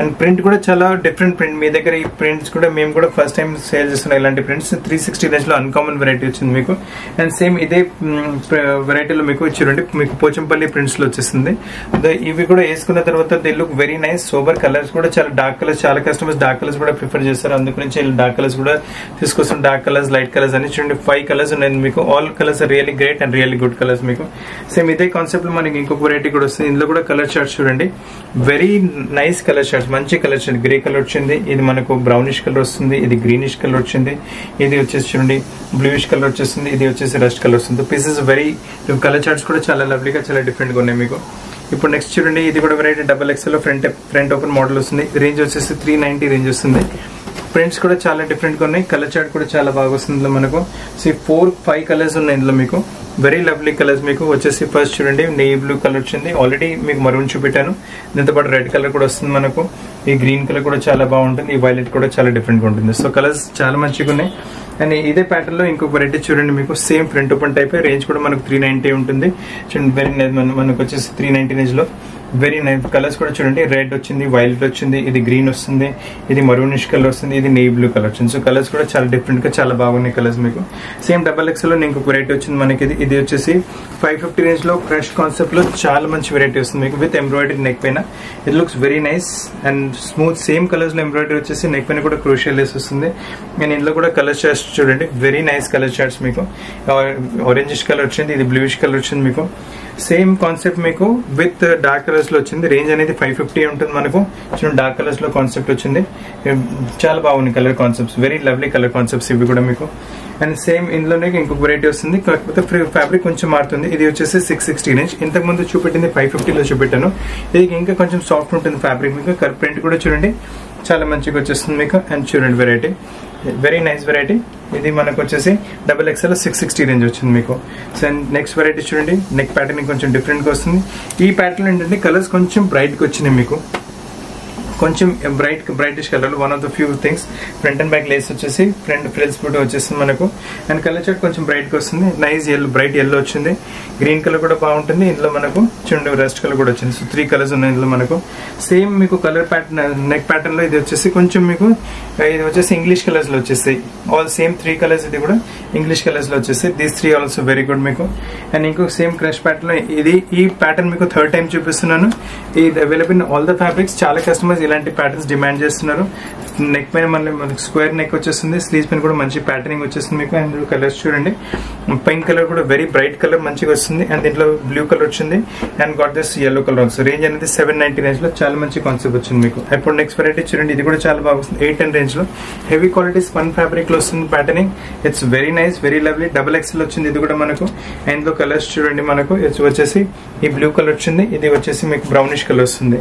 అండ్ ప్రింట్ కూడా చాలా డిఫరెంట్ ప్రింట్ మీ దగ్గర ఈ ప్రింట్స్ కూడా మేము కూడా ఫస్ట్ టైం సేల్ చేస్తున్నాం ఇలాంటి ప్రింట్స్ త్రీ సిక్స్టీ రేంజ్లో అన్కామన్ వెరైటీ వచ్చింది మీకు. అండ్ సేమ్ ఇదే వెరైటీలో మీకు చూడండి మీకు పోచంపల్లి ప్రింట్స్లో వచ్చేసింది. ఇవి కూడా వేసుకున్న తర్వాత they look very nice sober colours కూడా చాలా డార్క్ కలర్స్ చాలా కస్టమర్స్ డార్క్ కలర్స్ కూడా ప్రిఫర్ చేస్తారు. అందుగురించి డార్క్ కలర్స్ కూడా తీసుకొస్తాం డార్క్ కలర్స్ లైట్ కలర్స్ అని చూడండి. ఫైవ్ కలర్స్ ఉన్నాయి. మీకు all colours really great and really good colours మీకు. సేమ్ ఇదే కాన్సెప్ట్లో మనకి ఇంకొక వెరైటీ కూడా వస్తుంది ఇందులో కూడా కలర్ షార్ట్స్ చూడండి. వెరీ నైస్ కలర్ షార్ట్స్ మంచి కలర్ షార్ట్ గ్రే కలర్ వచ్చింది. ఇది మనకు బ్రౌనిష్ కలర్ వస్తుంది. ఇది గ్రీనిష్ కలర్ వచ్చింది. ఇది వచ్చేసి చూడండి బ్లూయిష్ కలర్ వచ్చేస్తుంది. ఇది వచ్చేసి రస్ట్ కలర్ వస్తుంది. పీసెస్ వెరీ కలర్ చార్ట్స్ కూడా చాలా లవ్లీగా చాలా డిఫరెంట్గా ఉన్నాయి మీకు. ఇప్పుడు నెక్స్ట్ చూడండి ఇది కూడా variety double XL front front open model వస్తుంది. రేంజ్ వచ్చేసి త్రీ నైన్టీ రేంజ్ వస్తుంది. ప్రింట్స్ కూడా చాలా డిఫరెంట్గా ఉన్నాయి. కలర్ చార్ట్ కూడా చాలా బాగా వస్తుంది ఇందులో మనకు. సో ఫోర్ ఫైవ్ కలర్స్ ఉన్నాయి ఇందులో మీకు. వెరీ లవ్లీ కలర్స్ మీకు. వచ్చేసి ఫస్ట్ చూడండి నెయ్యి బ్లూ కలర్ వచ్చింది. ఆల్రెడీ మీకు మరూన్ చూపెట్టాను. దీంతో పాటు రెడ్ కలర్ కూడా వస్తుంది మనకు. ఈ గ్రీన్ కలర్ కూడా చాలా బాగుంటుంది. ఈ వైలెట్ కూడా చాలా డిఫరెంట్గా ఉంటుంది. సో కలర్స్ చాలా మంచిగా ఉన్నాయి. అండ్ ఇదే ప్యాటర్న్లో ఇంకొక వెరైటీ చూడండి మీకు. Same front open type range కూడా మనకు త్రీ నైన్టీ ఉంటుంది. చూడండి వెరీ నైస్ మనకు వచ్చేసి త్రీ నైన్టీ రేంజ్లో. వెరీ నైస్ కలర్స్ కూడా చూడండి. రెడ్ వచ్చింది వైలెట్ వచ్చింది. ఇది గ్రీన్ వస్తుంది. ఇది మరూనిష్ కలర్ వస్తుంది. ఇది నెయ్యి బ్లూ కలర్ వచ్చింది. సో కలర్స్ కూడా చాలా డిఫరెంట్గా చాలా బాగున్నాయి కలర్స్ మీకు. సేమ్ డబల్ ఎక్స్లో ఇంకొక వెరైటీ వచ్చింది మనకి. ఇది ఇది వచ్చేసి ఫైవ్ ఫిఫ్టీ రేంజ్లో క్రష్ కాన్సెప్ట్లో చాలా మంచి వెరైటీ వస్తుంది మీకు విత్ ఎంబ్రాయిడరీ నెక్ పైన. It looks very nice and smooth same కలర్స్లో ఎంబ్రాయిడరీ వచ్చేసి నెక్ పైన కూడా క్రూషియల్ లేస్ వస్తుంది. అండ్ ఇందులో కూడా కలర్ చార్ట్స్ చూడండి. వెరీ నైస్ కలర్ చార్ట్స్ మీకు. Uh, ఆరెంజిష్ కలర్ వచ్చింది. ఇది బ్లూయిష్ కలర్ వచ్చింది మీకు. సేమ్ కాన్సెప్ట్ మీకు విత్ డార్క్ కలర్స్లో వచ్చింది. రేంజ్ అనేది ఫైవ్ ఫిఫ్టీ ఉంటుంది మనకు. డార్క్ కలర్స్లో కాన్సెప్ట్ వచ్చింది. Um, చాలా బాగుంది colour concepts very lovely colour concepts ఇవి కూడా మీకు. అండ్ సేమ్ ఇందులోనే ఇంకొక వెరైటీ వస్తుంది. కాకపోతే ఫ్యాబ్రిక్ కొంచెం మారుతుంది. ఇది వచ్చేసి సిక్స్ సిక్స్టీ ఇంచ్ ఇంతకు ముందు చూపెట్టింది ఫైవ్ ఫిఫ్టీలో చూపెట్టాను. ఇది ఇంకా కొంచెం సాఫ్ట్ ఉంటుంది ఫ్యాబ్రిక్ మీకు. కర్ ప్రింట్ కూడా చూడండి. చాలా మంచిగా వచ్చేస్తుంది మీకు. అండ్ చూడండి వెరైటీ వెరీ నైస్ వెరైటీ ఇది మనకు వచ్చేసి double XL six sixty range వచ్చింది మీకు. సో నెక్స్ట్ వెరైటీ చూడండి. నెక్ ప్యాటర్న్ కొంచెం డిఫరెంట్గా వస్తుంది. ఈ ప్యాటర్న్ ఏంటంటే కలర్స్ కొంచెం బ్రైట్గా వచ్చినాయి మీకు. కొంచెం bright brightish colour one of the few things front and back lace వచ్చేసి ఫ్రంట్ ఫ్రిల్స్ బుట్ వచ్చేస్తుంది మనకు. అండ్ కలర్ షర్ట్ కొంచెం బ్రైట్గా వస్తుంది. నైస్ ఎల్లో బ్రైట్ ఎల్లో వచ్చింది. గ్రీన్ కలర్ కూడా బాగుంటుంది. ఇందులో మనకు చూడండి రెస్ట్ కలర్ కూడా వచ్చింది. సో త్రీ కలర్స్ ఉన్నాయి ఇందులో మనకు. సేమ్ మీకు కలర్ ప్యాటర్న్ నెక్ ప్యాటర్న్లో ఇది వచ్చేసి కొంచెం మీకు ఇది వచ్చేసి ఇంగ్లీష్ కలర్స్లో వచ్చేస్తాయి ఆల్ సేమ్ త్రీ కలర్స్ ఇది కూడా ఇంగ్లీష్ కలర్స్లో వచ్చేస్తాయి these three also very good మీకు. అండ్ ఇంకొక సేమ్ క్రష్ ప్యాటర్న్ ఇది ఈ ప్యాటర్న్ మీకు థర్డ్ టైం చూపిస్తున్నాను. ఇది అవైలబుల్ ఆల్ ద ఫ్యాబ్రిక్స్ చాలా కస్టమర్స్ ఇలాంటి ప్యాటర్న్స్ డిమాండ్ చేస్తున్నారు. నెక్ పైన మళ్ళీ మనకి స్క్వేర్ నెక్ వచ్చేస్తుంది. స్లీవ్స్ పైన కూడా మంచి ప్యాటర్నింగ్ వచ్చేస్తుంది మీకు. అండ్ కలర్స్ చూడండి. పింక్ కలర్ కూడా వెరీ బ్రైట్ కలర్ మంచిగా వస్తుంది. అండ్ దీంట్లో బ్లూ కలర్ వచ్చింది. And got this yellow colour also range అనేది సెవెన్ నైన్టీ రేంజ్లో చాలా మంచి కాన్సెప్ట్ వచ్చింది మీకు. ఇప్పుడు నెక్స్ట్ వెరైటీ చూడండి. ఇది కూడా చాలా బాగా వస్తుంది. ఎయిట్ టెన్ రేంజ్లో. హెవీ క్వాలిటీ స్పన్ ఫ్యాబ్రిక్లో వస్తుంది patterning it's very nice very lovely double XL వచ్చింది. ఇది కూడా మనకు. అండ్ కలర్స్ చూడండి మనకు. ఇది వచ్చేసి ఈ బ్లూ కలర్ వచ్చింది. ఇది వచ్చేసి మీకు బ్రౌనిష్ కలర్ వస్తుంది.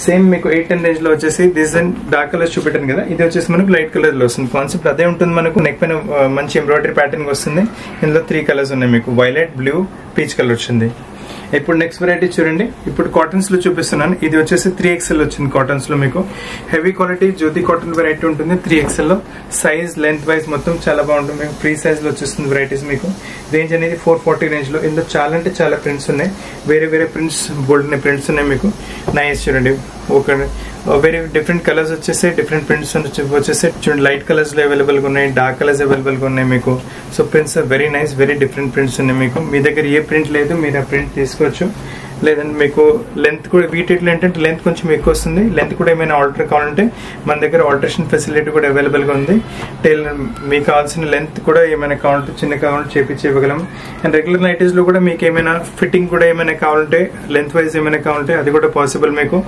సేమ్ మీకు ఎయిట్ టెన్ రేంజ్లో వచ్చేసి డిజైన్ డార్క్ కలర్ చూపెట్టాను కదా. ఇది వచ్చేసి మనకు లైట్ కలర్లో వస్తుంది. కాన్సెప్ట్ అదే ఉంటుంది మనకు. నెక్ పైన మంచి ఎంబ్రాయిడరీ ప్యాటర్న్ వస్తుంది. ఇందులో త్రీ కలర్స్ ఉన్నాయి మీకు. వైలెట్ బ్లూ పీచ్ కలర్ వచ్చింది. ఇప్పుడు నెక్స్ట్ వెరైటీ చూడండి. ఇప్పుడు కాటన్స్లో చూపిస్తున్నాను. ఇది వచ్చేసి త్రీ ఎక్స్ఎల్ వచ్చింది కాటన్స్లో మీకు. Heavy quality Jyoti cotton variety ఉంటుంది త్రీ ఎక్స్ఎల్లో. సైజ్ లెంత్ వైజ్ మొత్తం చాలా బాగుంటుంది. మీకు ఫ్రీ సైజ్లో వచ్చేస్తుంది వెరైటీస్ మీకు. రేంజ్ అనేది ఫోర్ ఫార్టీ రేంజ్లో. ఇందులో చాలా అంటే చాలా ప్రింట్స్ ఉన్నాయి. వేరే వేరే ప్రింట్స్ బోల్డ్ ప్రింట్స్ ఉన్నాయి మీకు. నైస్ చూడండి. ఓకే వెరీ డిఫరెంట్ కలర్స్ వచ్చేసి డిఫరెంట్ ప్రింట్స్ వచ్చేసి చూడండి లైట్ కలర్స్లో అవైలబుల్గా ఉన్నాయి డార్క్ కలర్స్ అవైలబుల్గా ఉన్నాయి మీకు. So prints very nice very different prints ఉన్నాయి మీకు. మీ దగ్గర ఏ ప్రింట్ లేదు మీరు ఆ ప్రింట్ తీసుకోవచ్చు. లేదంటే మీకు లెంత్ కూడా వీటిలో ఏంటంటే లెంత్ కొంచెం ఎక్కువ వస్తుంది. లెంత్ కూడా ఏమైనా ఆల్టర్ కావాలంటే మన దగ్గర ఆల్టరేషన్ ఫెసిలిటీ కూడా అవైలబుల్గా ఉంది. టైలర్ మీకు కావాల్సిన లెంత్ కూడా ఏమైనా కావాలంటే చిన్న కావాలంటే చేపించి ఇవ్వగలం. అండ్ రెగ్యులర్ నైటీస్లో కూడా మీకు ఏమైనా ఫిట్టింగ్ కూడా ఏమైనా కావాలంటే లెంత్ వైజ్ ఏమైనా కావాలంటే అది కూడా పాసిబుల్ మీకు.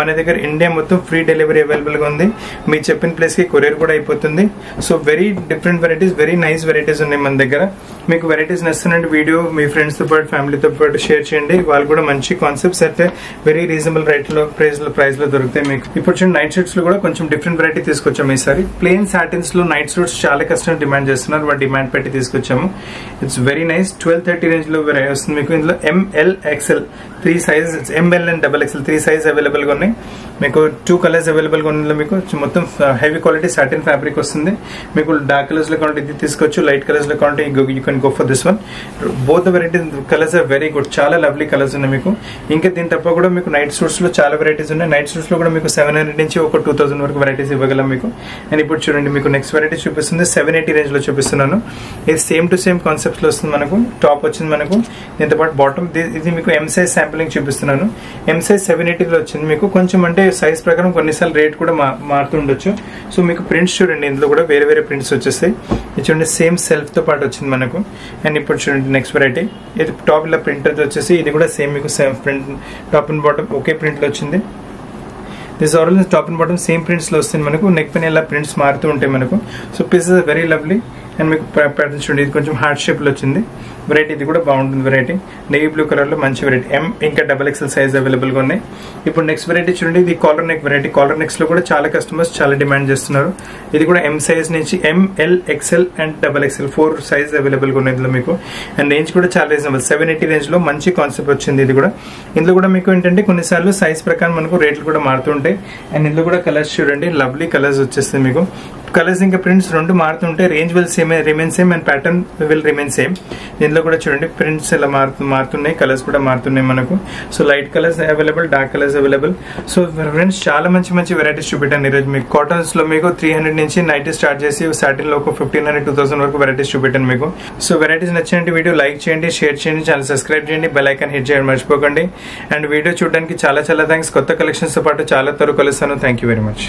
మన దగ్గర ఇండియా మొత్తం ఫ్రీ డెలివరీ అవైలబుల్గా ఉంది. మీరు చెప్పిన ప్లేస్కి కొరియర్ కూడా అయిపోతుంది. So very different varieties very nice varieties ఉన్నాయి మన దగ్గర. మీకు వెరైటీస్ నచ్చుతున్నట్టు వీడియో మీ ఫ్రెండ్స్తో పాటు ఫ్యామిలీతో పాటు షేర్ చేయండి. వాళ్ళు కూడా మంచి కాన్సెప్ట్స్ అయితే వెరీ రీజనబుల్ రేట్లో ప్రైస్లో ప్రైస్లో దొరుకుతాయి మీకు. ఇప్పుడు చూడండి నైట్ షూట్స్లో కూడా కొంచెం డిఫరెంట్ వెరైటీ తీసుకొచ్చాము ఈసారి. ప్లెయిన్ సాటిన్స్లో నైట్ సూట్స్ చాలా కస్టమర్ డిమాండ్ చేస్తున్నారు. వాటి డిమాండ్ పెట్టి తీసుకొచ్చాము. It's very nice twelve thirty రేంజ్లో వస్తుంది మీకు. ఇందులో M L XL three size M L and double XL three size అవైలబుల్గా ఉన్నాయి మీకు టూ కలర్స్ అవైలబుల్గా ఉన్నాయి మీకు మొత్తం హెవీ క్వాలిటీ సాటిన్ ఫ్యాబ్రిక్ వస్తుంది. మీకు డార్క్ కలర్స్లో కావాలంటే ఇది తీసుకోవచ్చు లైట్ కలర్స్లో కావాలంటే you can go for this one both variety colours are very good చాలా లవ్లీ కలర్స్ ఉన్నాయి మీకు. ఇంకా దీని తప్ప కూడా మీకు నైట్ సూట్స్లో చాలా వెరైటీస్ ఉన్నాయి. నైట్ సూట్స్లో కూడా మీకు సెవెన్ హండ్రెడ్ నుంచి ఒక టూ థౌసండ్ వరకు వెరైటీస్ ఇవ్వగలం మీకు. అండ్ ఇప్పుడు చూడండి మీకు నెక్స్ట్ వెరైటీ చూపిస్తుంది. సెవెన్ ఎయిటీ రేంజ్లో చూపిస్తున్నాను. ఇది సేమ్ టు సేమ్ కాన్సెప్ట్లో వస్తుంది మనకు. టాప్ వచ్చింది మనకు. దీంతో పాటు బాటమ్ ఇది మీకు ఎంసైజ్ ఎం సైజ్ చూపిస్తున్నాను. ఎం సైజ్ సెవెన్ ఎయిటీలో వచ్చింది మీకు. కొంచెం అంటే సైజ్ ప్రకారం కొన్నిసార్లు రేట్ కూడా మా- మారుతూ సో మీకు ప్రింట్స్ చూడండి ఇందులో కూడా వేరే వేరే ప్రింట్స్ వచ్చేస్తాయి. ఇది చూడండి సేమ్ సెల్ఫ్తో పాటు వచ్చింది మనకు. అండ్ ఇప్పుడు చూడండి నెక్స్ట్ వెరైటీ ఇది టాప్ ఇలా ప్రింట్ వచ్చేసి ఇది కూడా సేమ్ మీకు same print top and bottom ఒకే ప్రింట్లో వచ్చింది. This are top and bottom same ప్రింట్స్లో వస్తుంది మనకు. నెక్ పైన ఇలా ప్రింట్స్ మారుతూ ఉంటాయి మనకు. So pieces very lovely and మీకు ప్యాటర్న్ చూడండి ఇది కొంచెం హార్ట్ షేప్లో వచ్చింది. వెరైటీ ఇది కూడా బాగుంటుంది వెరైటీ నేవీ బ్లూ కలర్లో మంచి వెరైటీ ఎం ఇంకా డబల్ ఎక్స్ఎల్ సైజ్ అవైలబుల్గా ఉన్నాయి. ఇప్పుడు నెక్స్ట్ వెరైటీ చూడండి ఇది కాలర్ నెక్ వెరైటీ కాలర్ నెక్స్లో కూడా చాలా కస్టమర్స్ చాలా డిమాండ్ చేస్తున్నారు. ఇది కూడా ఎం సైజ్ నుంచి M L XL and double XL four size అవైలబుల్గా ఉన్నాయి ఇందులో మీకు. అండ్ రేంజ్ కూడా చాలా రీజనబుల్ సెవెన్ ఎయిటీ రేంజ్లో మంచి కాన్సెప్ట్ వచ్చింది ఇది కూడా. ఇందులో కూడా మీకు ఏంటంటే కొన్నిసార్లు సైజ్ ప్రకారం మనకు రేట్లు కూడా మారుతుంటాయి అండ్ ఇందులో కూడా కలర్స్ చూడండి లవ్లీ కలర్స్ వచ్చేస్తుంది మీకు. కలర్స్ ఇంకా ప్రింట్స్ రెండు మారుతుంటే range will same remain same and pattern will remain same దీనిలో కూడా చూడండి. ప్రింట్స్ ఎలా మారుతు మారుతున్నాయి కలర్స్ కూడా మారుతున్నాయి మనకు. So light colours available dark colours available so friends చాలా మంచి మంచి వెరైటీస్ చూపెట్టాను ఈరోజు మీకు. కాటన్స్లో మీకు త్రీ హండ్రెడ్ నుంచి నైటీ స్టార్ట్ చేసి సాటిన్లో ఒక ఫిఫ్టీన్ హండ్రెడ్ టూ థౌసండ్ వరకు వెరైటీస్ చూపెట్టాను మీకు. సో వెరైటీస్ నచ్చినట్టు వీడియో లైక్ చేయండి షేర్ చేయండి ఛానల్ సబ్స్క్రైబ్ చేయండి బెల్ ఐకాన్ హిట్ చేయండి మర్చిపోకండి. అండ్ వీడియో చూడడానికి చాలా చాలా థ్యాంక్స్ కొత్త కలెక్షన్స్తో పాటు చాలా త్వరగా కలుస్తాను. Thank you very much